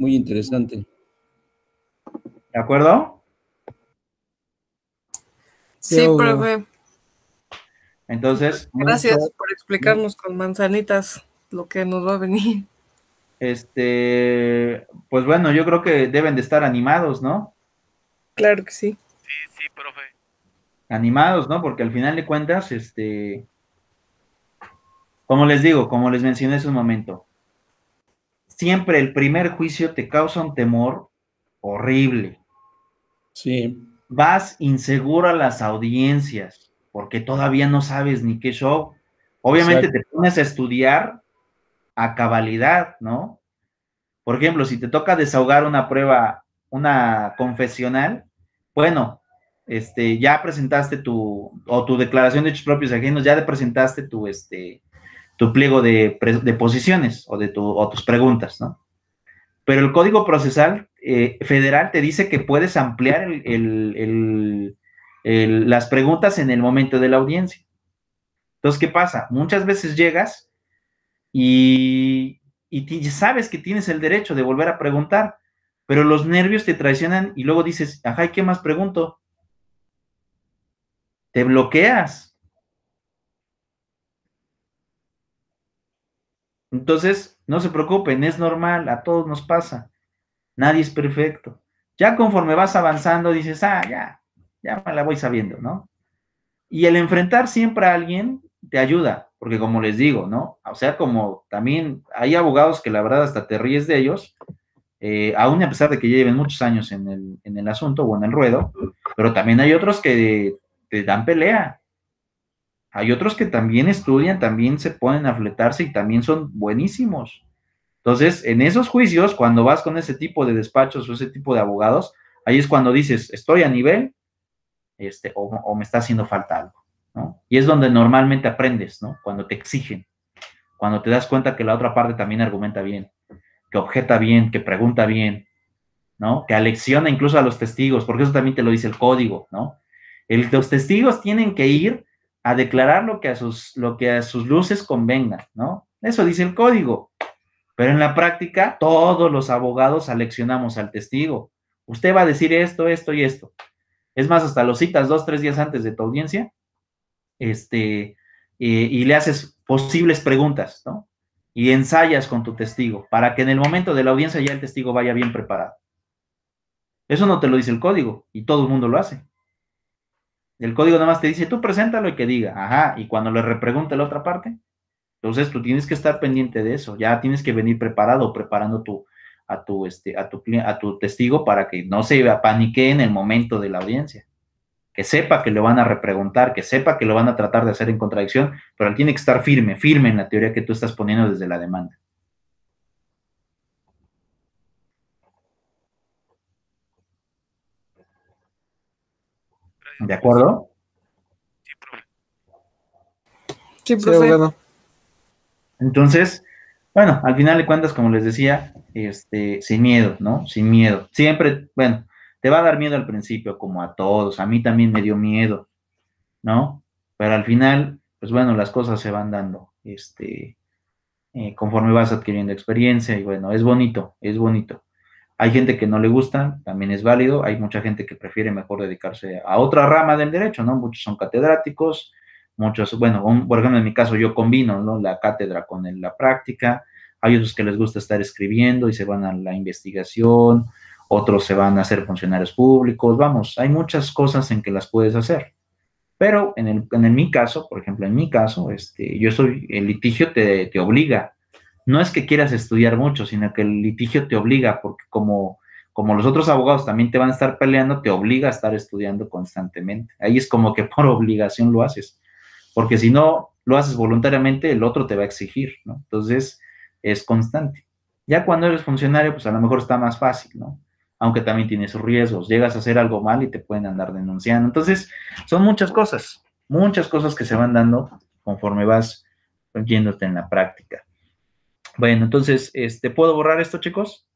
Muy interesante. ¿De acuerdo? Sí, profe. Entonces. Gracias por explicarnos con manzanitas lo que nos va a venir. Este, pues bueno, yo creo que deben de estar animados, ¿no? Claro que sí. Sí, sí, profe. Animados, ¿no? Porque al final de cuentas, este, como les digo, como les mencioné hace un momento, siempre el primer juicio te causa un temor horrible. Sí. Vas inseguro a las audiencias, porque todavía no sabes ni qué show. Obviamente te pones a estudiar a cabalidad, ¿no? Por ejemplo, si te toca desahogar una prueba, una confesional, bueno, este, ya presentaste tu, o tu declaración de hechos propios ajenos, ya presentaste tu, este, tu pliego de, posiciones o de tus preguntas, ¿no? Pero el Código Procesal eh, Federal te dice que puedes ampliar las preguntas en el momento de la audiencia. Entonces, ¿qué pasa? Muchas veces llegas y, sabes que tienes el derecho de volver a preguntar, pero los nervios te traicionan y luego dices, ajá, ¿y qué más pregunto? Te bloqueas. Entonces, no se preocupen, es normal, a todos nos pasa. Nadie es perfecto. Ya conforme vas avanzando, dices, ah, ya, ya me la voy sabiendo, ¿no? Y el enfrentar siempre a alguien te ayuda porque como les digo, ¿no? O sea, como también hay abogados que la verdad hasta te ríes de ellos, eh, aún a pesar de que lleven muchos años en el, en el, asunto o en el ruedo, pero también hay otros que te dan pelea. Hay otros que también estudian, también se ponen a fletarse y también son buenísimos. Entonces, en esos juicios, cuando vas con ese tipo de despachos o ese tipo de abogados, ahí es cuando dices, estoy a nivel, este, o me está haciendo falta algo. Y es donde normalmente aprendes, ¿no? Cuando te exigen, cuando te das cuenta que la otra parte también argumenta bien, que objeta bien, que pregunta bien, ¿no? Que alecciona incluso a los testigos, porque eso también te lo dice el código, ¿no? los testigos tienen que ir a declarar lo que a sus, lo que a sus luces convenga, ¿no? Eso dice el código. Pero en la práctica, todos los abogados aleccionamos al testigo. Usted va a decir esto, esto y esto. Es más, hasta lo citas dos, tres días antes de tu audiencia este, eh, y le haces posibles preguntas, ¿no? Y ensayas con tu testigo para que en el momento de la audiencia ya el testigo vaya bien preparado. Eso no te lo dice el código y todo el mundo lo hace. El código nada más te dice, tú preséntalo y que diga, ajá, y cuando le repregunte la otra parte, entonces tú tienes que estar pendiente de eso, ya tienes que venir preparado, preparando tu, a, tu, este, a, tu, a tu testigo para que no se panique en el momento de la audiencia que sepa que lo van a repreguntar, que sepa que lo van a tratar de hacer en contradicción, pero él tiene que estar firme, firme en la teoría que tú estás poniendo desde la demanda. ¿De acuerdo? Sí, profe. Sí, profe. Entonces, bueno, al final de cuentas, como les decía, este, sin miedo, ¿no? Sin miedo. Siempre, bueno, te va a dar miedo al principio, como a todos. A mí también me dio miedo, ¿no? Pero al final, pues bueno, las cosas se van dando, este, eh, conforme vas adquiriendo experiencia y bueno, es bonito, es bonito. Hay gente que no le gusta, también es válido. Hay mucha gente que prefiere mejor dedicarse a otra rama del derecho, ¿no? Muchos son catedráticos, muchos, bueno, por ejemplo, en mi caso yo combino, ¿no? La cátedra con la práctica. Hay otros que les gusta estar escribiendo y se van a la investigación, otros se van a hacer funcionarios públicos, vamos, hay muchas cosas en que las puedes hacer. Pero en, el, en mi caso, por ejemplo, en mi caso, este, yo soy, el litigio te, te obliga no es que quieras estudiar mucho, sino que el litigio te obliga, porque como, como los otros abogados también te van a estar peleando, te obliga a estar estudiando constantemente. Ahí es como que (laughs) por obligación lo haces, porque si no lo haces voluntariamente, el otro te va a exigir, ¿no? Entonces, es constante. Ya cuando eres funcionario, pues a lo mejor está más fácil, ¿no? Aunque también tienes riesgos, llegas a hacer algo mal y te pueden andar denunciando. Entonces, son muchas cosas, muchas cosas que se van dando conforme vas yéndote en la práctica. Bueno, entonces, este, ¿puedo borrar esto, chicos?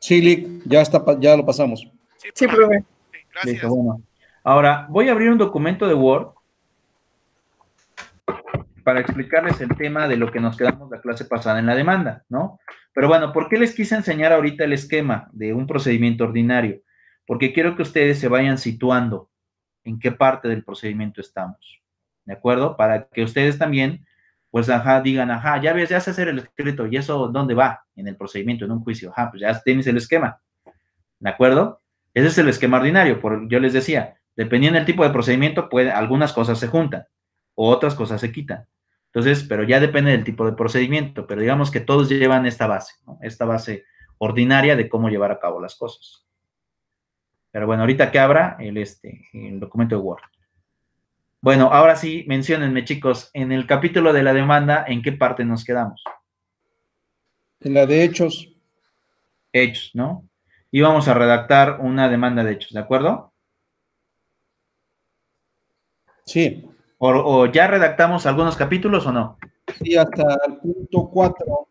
Sí, Lick, ya está, ya lo pasamos. Sí, profe. gracias. Ahora, voy a abrir un documento de Word para explicarles el tema de lo que nos quedamos la clase pasada en la demanda, ¿no? Pero bueno, ¿por qué les quise enseñar ahorita el esquema de un procedimiento ordinario? Porque quiero que ustedes se vayan situando en qué parte del procedimiento estamos, ¿de acuerdo? Para que ustedes también pues ajá, digan, ajá, ya ves, ya sé hacer el escrito, ¿y eso dónde va? En el procedimiento, en un juicio, ajá, pues ya tienes el esquema, ¿de acuerdo? Ese es el esquema ordinario, por, yo les decía, dependiendo del tipo de procedimiento, puede, algunas cosas se juntan, o otras cosas se quitan. Entonces, pero ya depende del tipo de procedimiento, pero digamos que todos llevan esta base, ¿no? esta base ordinaria de cómo llevar a cabo las cosas. Pero bueno, ahorita que abra el, este, el documento de Word. Bueno, ahora sí, menciónenme, chicos, en el capítulo de la demanda, ¿en qué parte nos quedamos? En la de hechos. Hechos, ¿no? Y vamos a redactar una demanda de hechos, ¿de acuerdo? Sí. ¿O, ya redactamos algunos capítulos o no? Sí, hasta el punto 4.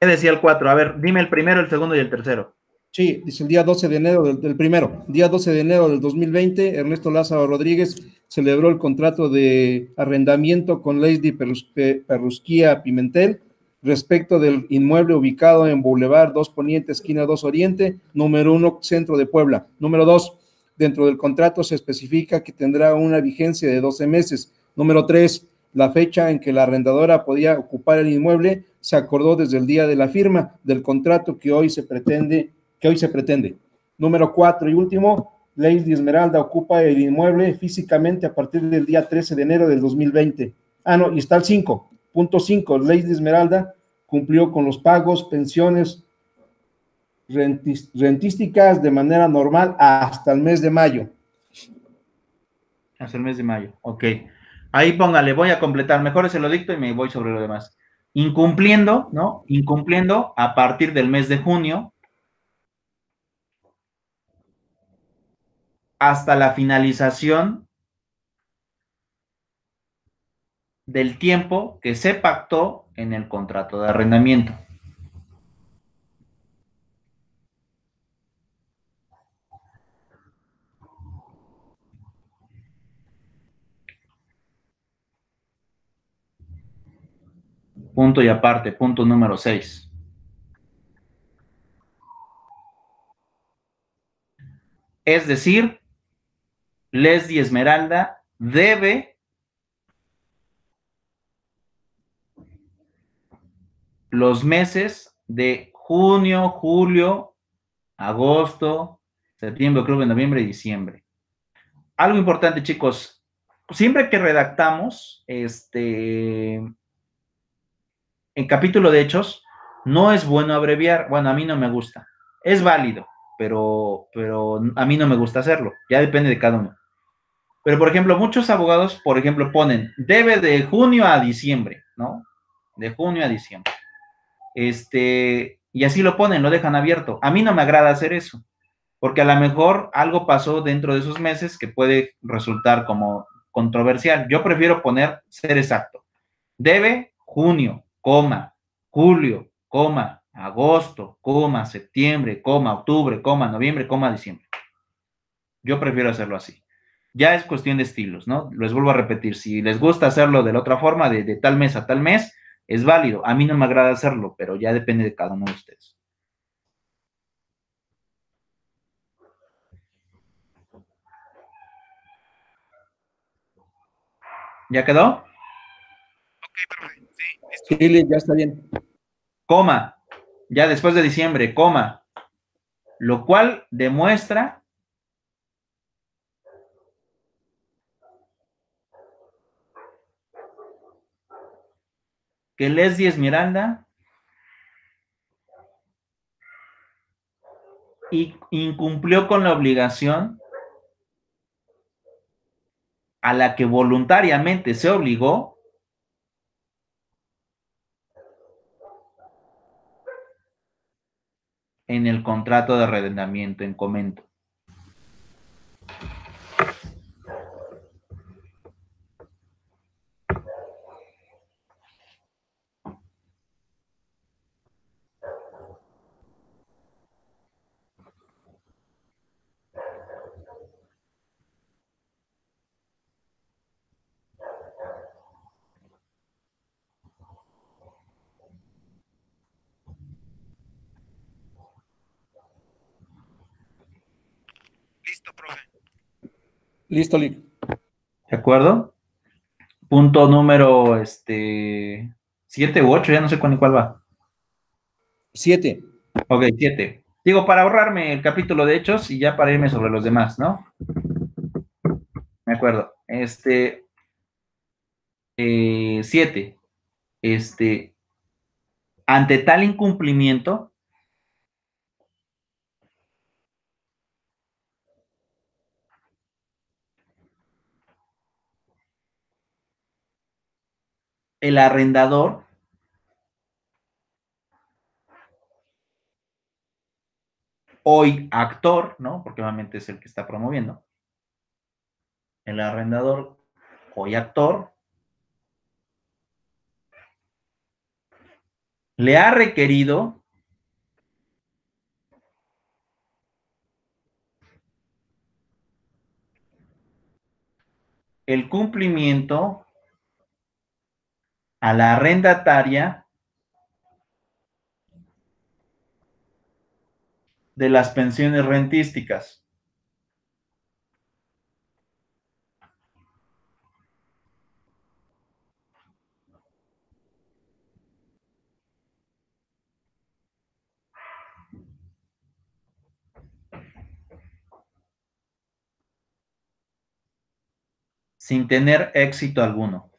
¿Qué decía el 4? A ver, dime el primero, el segundo y el tercero. Sí, dice el día 12 de enero del, primero, día 12 de enero del 2020, Ernesto Lázaro Rodríguez celebró el contrato de arrendamiento con Lady Perrusquía Pimentel respecto del inmueble ubicado en Boulevard 2 Poniente, esquina 2 Oriente, número 1, centro de Puebla. Número 2, dentro del contrato se especifica que tendrá una vigencia de 12 meses. Número 3, la fecha en que la arrendadora podía ocupar el inmueble se acordó desde el día de la firma del contrato que hoy se pretende que hoy se pretende. Número cuatro y último, Lady Esmeralda ocupa el inmueble físicamente a partir del día 13 de enero del 2020. Ah, no, y está el 5. Punto 5. Lady Esmeralda cumplió con los pagos, pensiones rentísticas de manera normal hasta el mes de mayo. Hasta el mes de mayo, ok. Ahí póngale, voy a completar, mejor se lo dicto y me voy sobre lo demás. Incumpliendo, ¿no? Incumpliendo a partir del mes de junio hasta la finalización del tiempo que se pactó en el contrato de arrendamiento. Punto y aparte, punto número 6. Es decir, Leslie Esmeralda debe los meses de junio, julio, agosto, septiembre, octubre, noviembre y diciembre. Algo importante, chicos, siempre que redactamos este en capítulo de hechos, no es bueno abreviar. Bueno, a mí no me gusta. Es válido, pero, pero a mí no me gusta hacerlo. Ya depende de cada uno. Pero, por ejemplo, muchos abogados, por ejemplo, ponen, debe de junio a diciembre, ¿no? De junio a diciembre. Este, y así lo ponen, lo dejan abierto. A mí no me agrada hacer eso, porque a lo mejor algo pasó dentro de esos meses que puede resultar como controversial. Yo prefiero poner, ser exacto. Debe junio, coma, julio, coma, agosto, coma, septiembre, coma, octubre, coma, noviembre, coma, diciembre. Yo prefiero hacerlo así ya es cuestión de estilos, ¿no? Les vuelvo a repetir, si les gusta hacerlo de la otra forma, de, tal mes a tal mes, es válido. A mí no me agrada hacerlo, pero ya depende de cada uno de ustedes. ¿Ya quedó? Ok, perfecto. Sí, ya está bien. Coma, ya después de diciembre, coma, lo cual demuestra que Leslie Esmeralda y incumplió con la obligación a la que voluntariamente se obligó en el contrato de arrendamiento en comento. Listo, profe. Listo, Lick. ¿De acuerdo? Punto número este 7 u 8, ya no sé cuál, cuál va. Siete. Ok, 7. Digo, para ahorrarme el capítulo de hechos y ya para irme sobre los demás, ¿no? De acuerdo. Este. 7. este. Ante tal incumplimiento, el arrendador hoy actor, ¿no? Porque obviamente es el que está promoviendo. El arrendador, hoy actor, le ha requerido el cumplimiento a la arrendataria de las pensiones rentísticas. sin tener éxito alguno.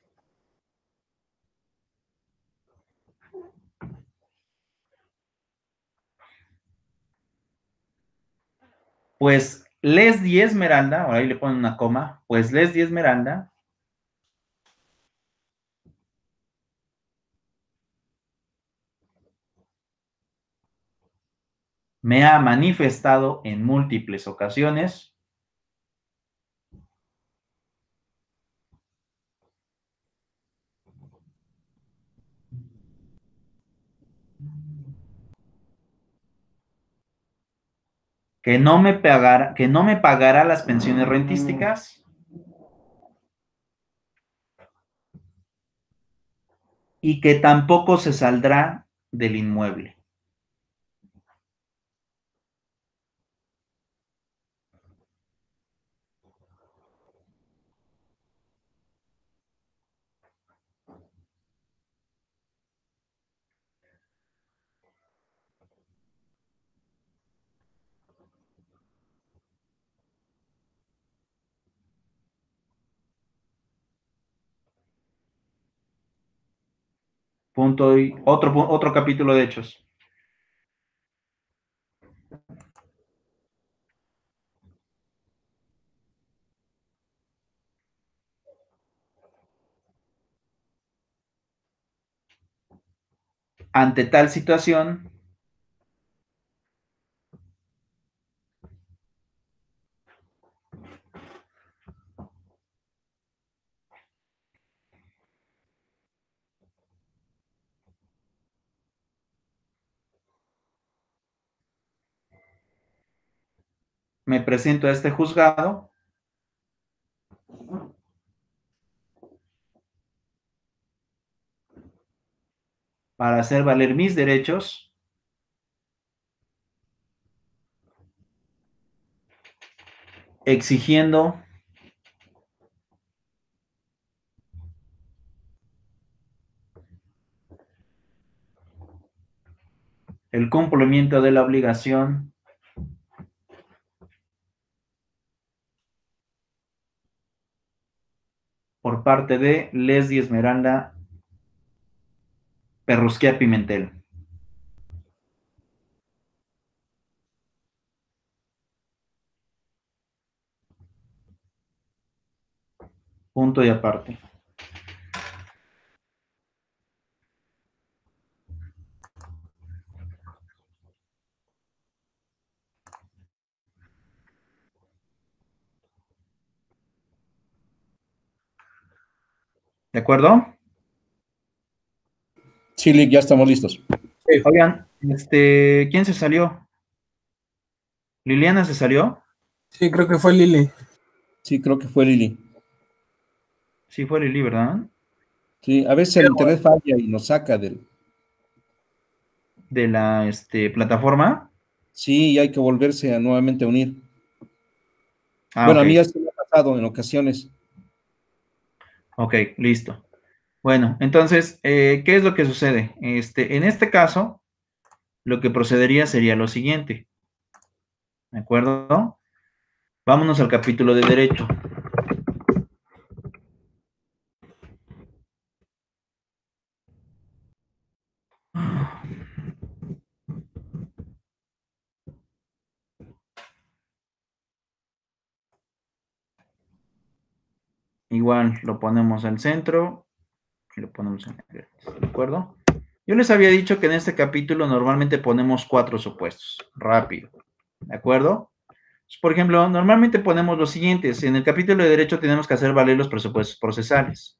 Pues Leslie Esmeralda, ahora ahí le ponen una coma, pues Leslie Esmeralda. Me ha manifestado en múltiples ocasiones que no me pagará, que no me pagará las pensiones rentísticas y que tampoco se saldrá del inmueble. Punto y otro, otro capítulo de hechos. Ante tal situación, me presento a este juzgado. para hacer valer mis derechos exigiendo el cumplimiento de la obligación por parte de Leslie Esmeralda Perrusquia Pimentel. Punto y aparte. ¿De acuerdo? Sí, Lick, ya estamos listos. oigan, este, ¿quién se salió? ¿Liliana se salió? Sí, creo que fue Lili. Sí, creo que fue Lili. Sí, fue Lili, ¿verdad? Sí, a veces el internet falla y nos saca del... De la este, plataforma. Sí, y hay que volverse a nuevamente a unir. Ah, bueno, a mí ya se me ha pasado en ocasiones. Ok, listo. Bueno, entonces, eh, ¿qué es lo que sucede? Este, en este caso, lo que procedería sería lo siguiente. ¿De acuerdo? Vámonos al capítulo de Derecho. Igual lo ponemos al centro y lo ponemos en ¿de acuerdo? Yo les había dicho que en este capítulo normalmente ponemos cuatro supuestos, rápido, ¿de acuerdo? Por ejemplo, normalmente ponemos los siguientes. En el capítulo de derecho tenemos que hacer valer los presupuestos procesales,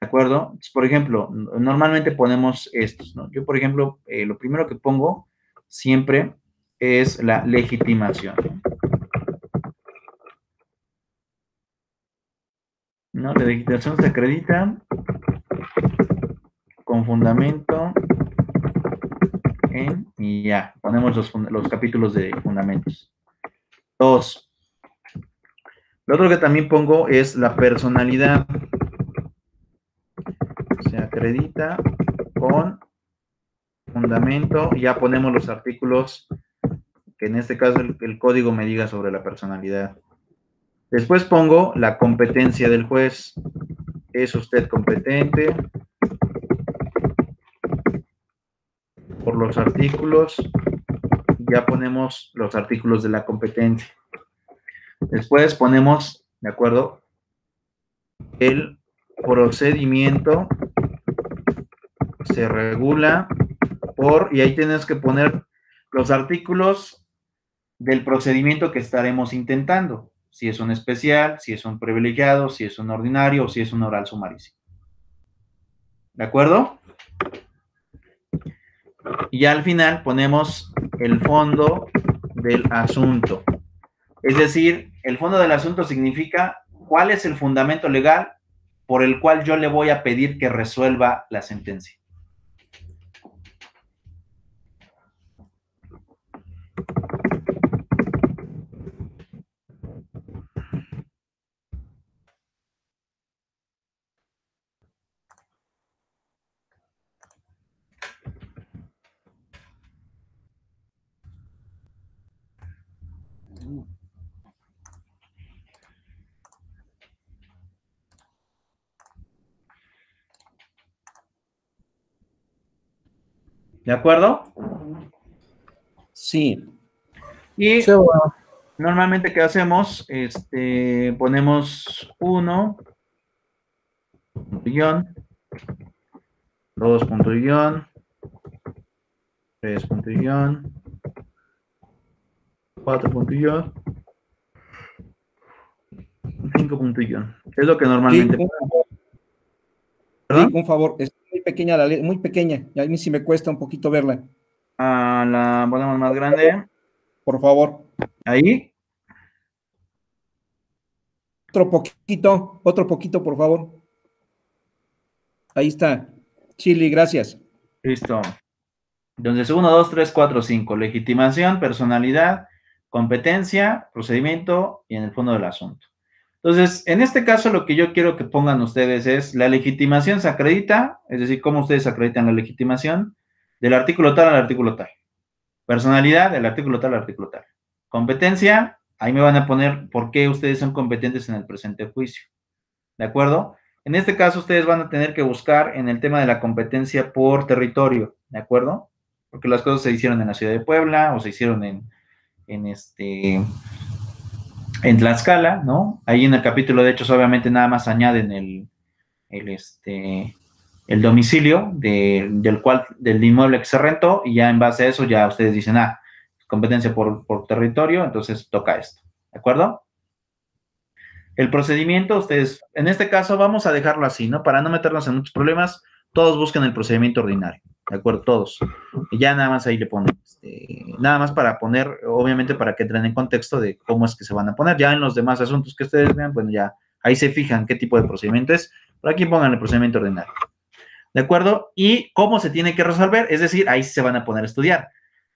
¿de acuerdo? Por ejemplo, normalmente ponemos estos, ¿no? Yo, por ejemplo, eh, lo primero que pongo siempre es la legitimación. ¿No? La digitación se acredita con fundamento en, y ya, ponemos los, los capítulos de fundamentos. Dos. Lo otro que también pongo es la personalidad. Se acredita con fundamento, ya ponemos los artículos que en este caso el código me diga sobre la personalidad. Después pongo la competencia del juez. ¿Es usted competente? Por los artículos, ya ponemos los artículos de la competencia. Después ponemos, ¿de acuerdo? El procedimiento se regula por, y ahí tienes que poner los artículos del procedimiento que estaremos intentando si es un especial, si es un privilegiado, si es un ordinario o si es un oral sumarísimo. ¿De acuerdo? Y al final ponemos el fondo del asunto. Es decir, el fondo del asunto significa cuál es el fundamento legal por el cual yo le voy a pedir que resuelva la sentencia. ¿De acuerdo? Sí. Y normalmente, ¿qué hacemos? Este, ponemos 1, guion, 2 punto guion, 3 punto guion, 4 punto guion, 5 punto guion. Es lo que normalmente... Sí, un favor, pequeña la muy pequeña, y a mí sí me cuesta un poquito verla. Ah, la ponemos más grande. Por favor. Ahí. Otro poquito, otro poquito, por favor. Ahí está. Chili, gracias. Listo. Entonces, 1, 2, 3, 4, 5. Legitimación, personalidad, competencia, procedimiento y en el fondo del asunto. Entonces, en este caso lo que yo quiero que pongan ustedes es la legitimación se acredita, es decir, cómo ustedes acreditan la legitimación del artículo tal al artículo tal. Personalidad, el artículo tal, el artículo tal. Competencia, ahí me van a poner por qué ustedes son competentes en el presente juicio. ¿De acuerdo? En este caso, ustedes van a tener que buscar en el tema de la competencia por territorio, ¿de acuerdo? Porque las cosas se hicieron en la ciudad de Puebla o se hicieron en, en este en Tlaxcala, ¿no? Ahí en el capítulo de hechos obviamente nada más añaden el, el, este, el domicilio del cual, del inmueble que se rentó y ya en base a eso ya ustedes dicen, ah, competencia por, por territorio, entonces toca esto, ¿de acuerdo? El procedimiento, ustedes, en este caso vamos a dejarlo así, ¿no? Para no meternos en muchos problemas, todos buscan el procedimiento ordinario. ¿De acuerdo? Todos. Y ya nada más ahí le ponen, este, nada más para poner, obviamente para que entren en contexto de cómo es que se van a poner. Ya en los demás asuntos que ustedes vean, bueno, ya ahí se fijan qué tipo de procedimiento es. Por aquí pongan el procedimiento ordinario. ¿De acuerdo? Y cómo se tiene que resolver, es decir, ahí se van a poner a estudiar.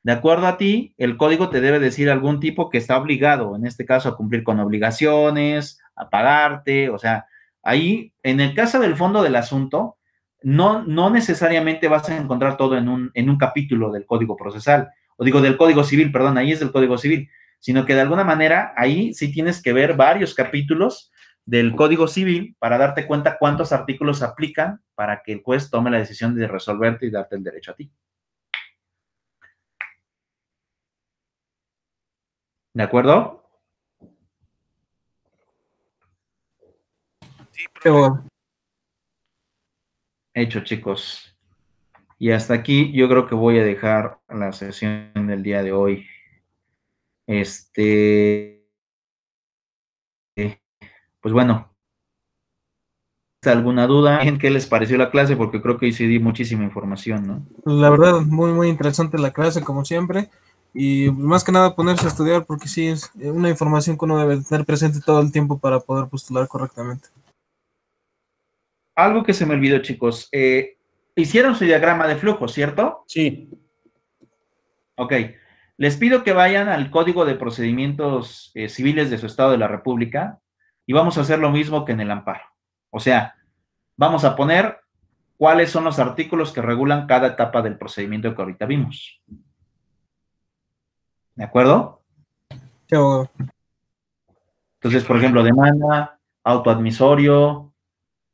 De acuerdo a ti, el código te debe decir algún tipo que está obligado, en este caso, a cumplir con obligaciones, a pagarte, o sea, ahí, en el caso del fondo del asunto, no, no necesariamente vas a encontrar todo en un, en un capítulo del Código Procesal, o digo del Código Civil, perdón, ahí es del Código Civil, sino que de alguna manera ahí sí tienes que ver varios capítulos del Código Civil para darte cuenta cuántos artículos aplican para que el juez tome la decisión de resolverte y darte el derecho a ti. ¿De acuerdo? Sí, Hecho, chicos. Y hasta aquí yo creo que voy a dejar la sesión del día de hoy. Este, pues bueno, ¿alguna duda? ¿Qué les pareció la clase? Porque creo que hice muchísima información, ¿no? La verdad, muy, muy interesante la clase, como siempre. Y más que nada ponerse a estudiar, porque sí es una información que uno debe tener presente todo el tiempo para poder postular correctamente algo que se me olvidó, chicos. Eh, hicieron su diagrama de flujo, ¿cierto? Sí. Ok. Les pido que vayan al Código de Procedimientos eh, Civiles de su Estado de la República y vamos a hacer lo mismo que en el amparo. O sea, vamos a poner cuáles son los artículos que regulan cada etapa del procedimiento que ahorita vimos. ¿De acuerdo? Entonces, por ejemplo, demanda, autoadmisorio,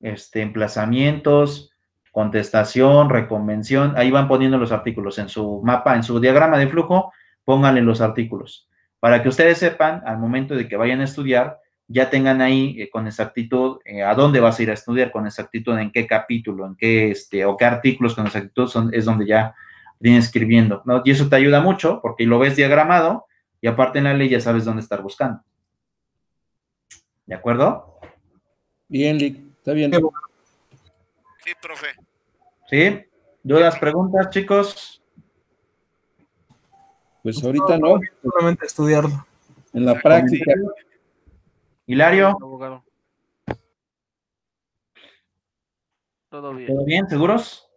este, emplazamientos, contestación, reconvención, ahí van poniendo los artículos en su mapa, en su diagrama de flujo, pónganle los artículos, para que ustedes sepan al momento de que vayan a estudiar, ya tengan ahí eh, con exactitud eh, a dónde vas a ir a estudiar, con exactitud en qué capítulo, en qué, este, o qué artículos con exactitud son, es donde ya vienen escribiendo, ¿no? Y eso te ayuda mucho porque lo ves diagramado y aparte en la ley ya sabes dónde estar buscando. ¿De acuerdo? Bien, Lick. Está bien. Sí, profe. ¿Sí? ¿Dudas, preguntas, chicos? Pues ahorita no. Solamente estudiarlo. En la práctica. Hilario. Todo bien. ¿Todo bien? ¿Seguros?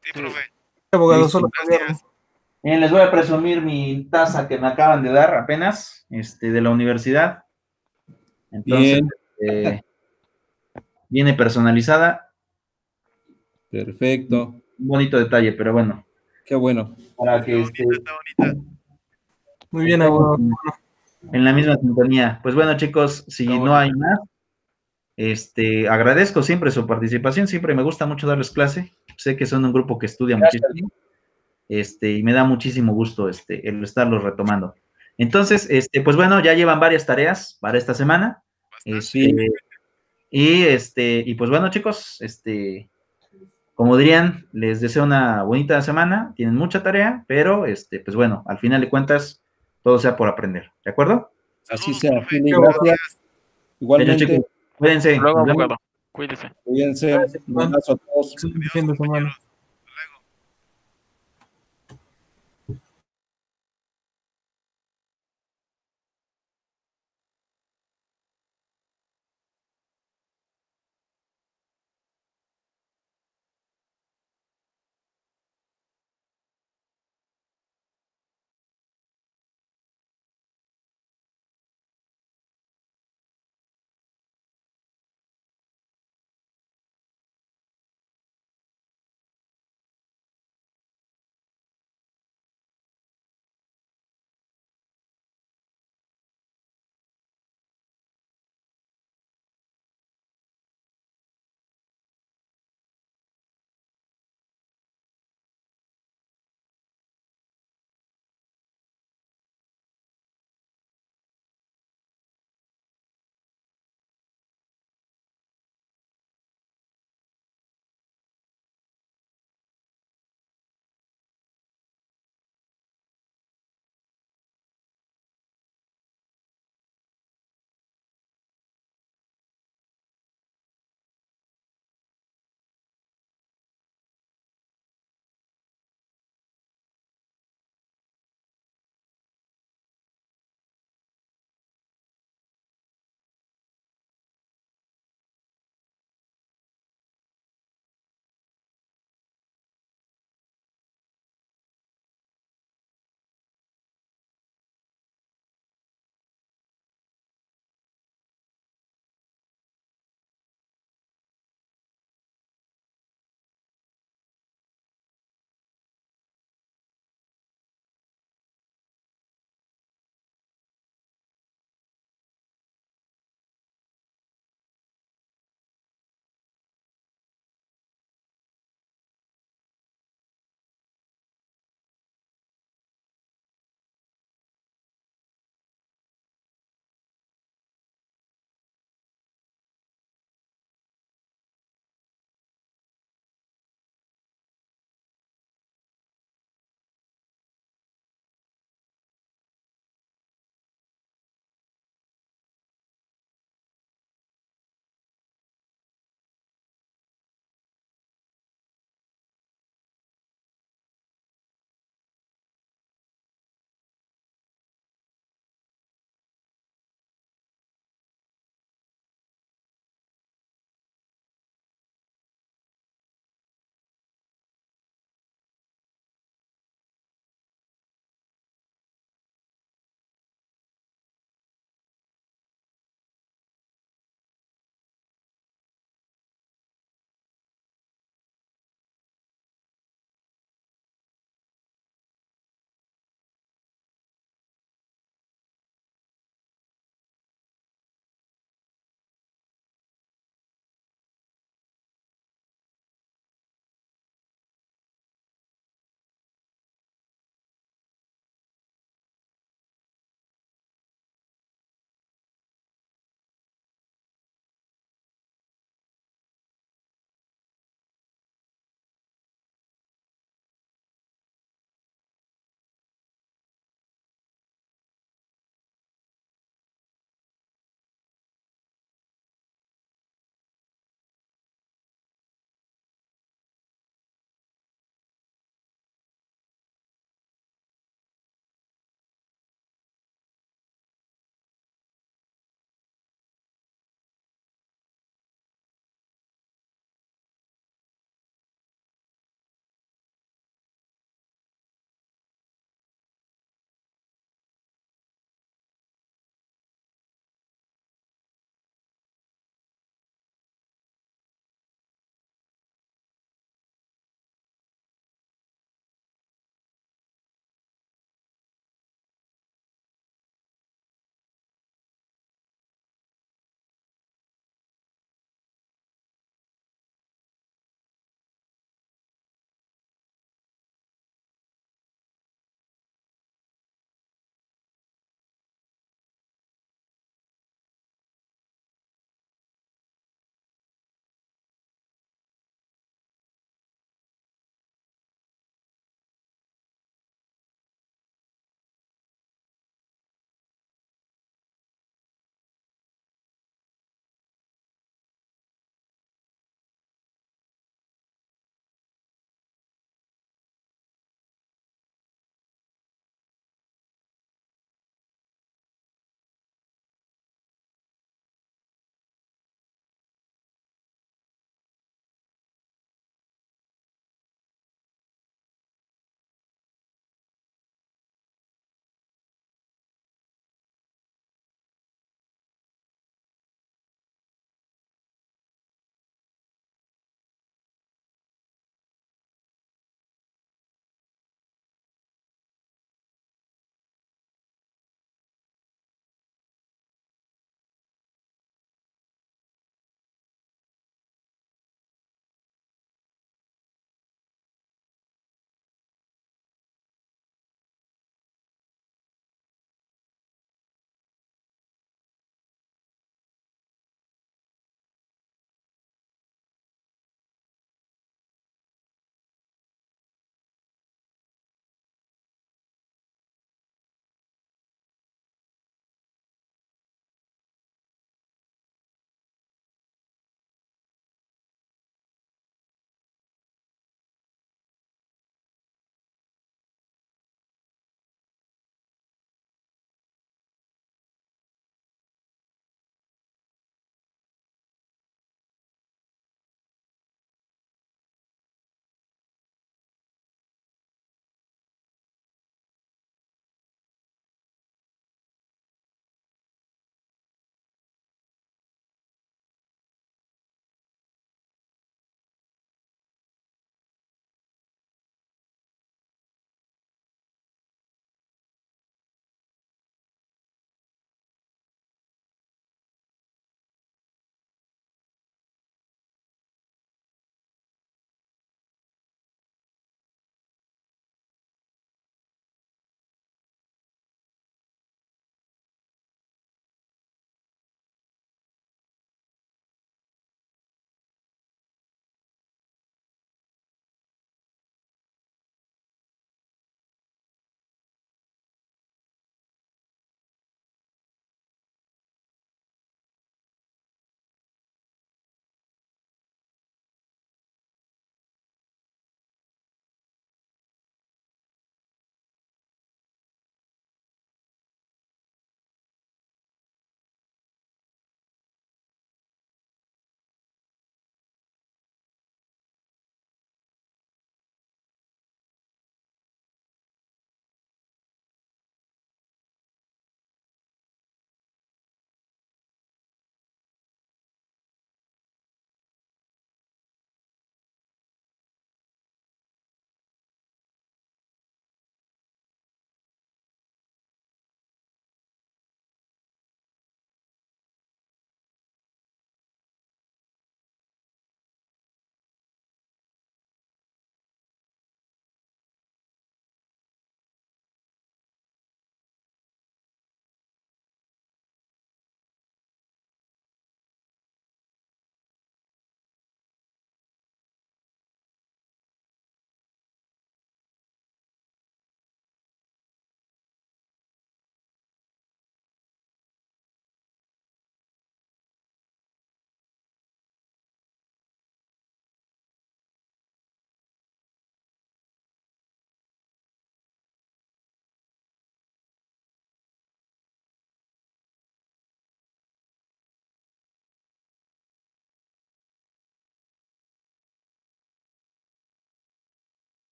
Sí, profe. Abogado, solo Bien, les voy a presumir mi taza que me acaban de dar apenas, este, de la universidad. Entonces, eh, viene personalizada. Perfecto. Un bonito detalle, pero bueno. Qué bueno. Para que Está bonita, está bonita. Muy bien. En la misma sintonía. Pues bueno, chicos, si no hay más, este, agradezco siempre su participación. Siempre me gusta mucho darles clase. Sé que son un grupo que estudia muchísimo. Este, y me da muchísimo gusto este, el estarlos retomando. Entonces, este, pues bueno, ya llevan varias tareas para esta semana. Este, y este, y pues bueno, chicos, este, como dirían, les deseo una bonita semana, tienen mucha tarea, pero este, pues bueno, al final de cuentas, todo sea por aprender, ¿de acuerdo? Así sea, gracias. Igualmente. Cuídense. Luego, abogado. Cuídese. Cuídense. Un abrazo a todos.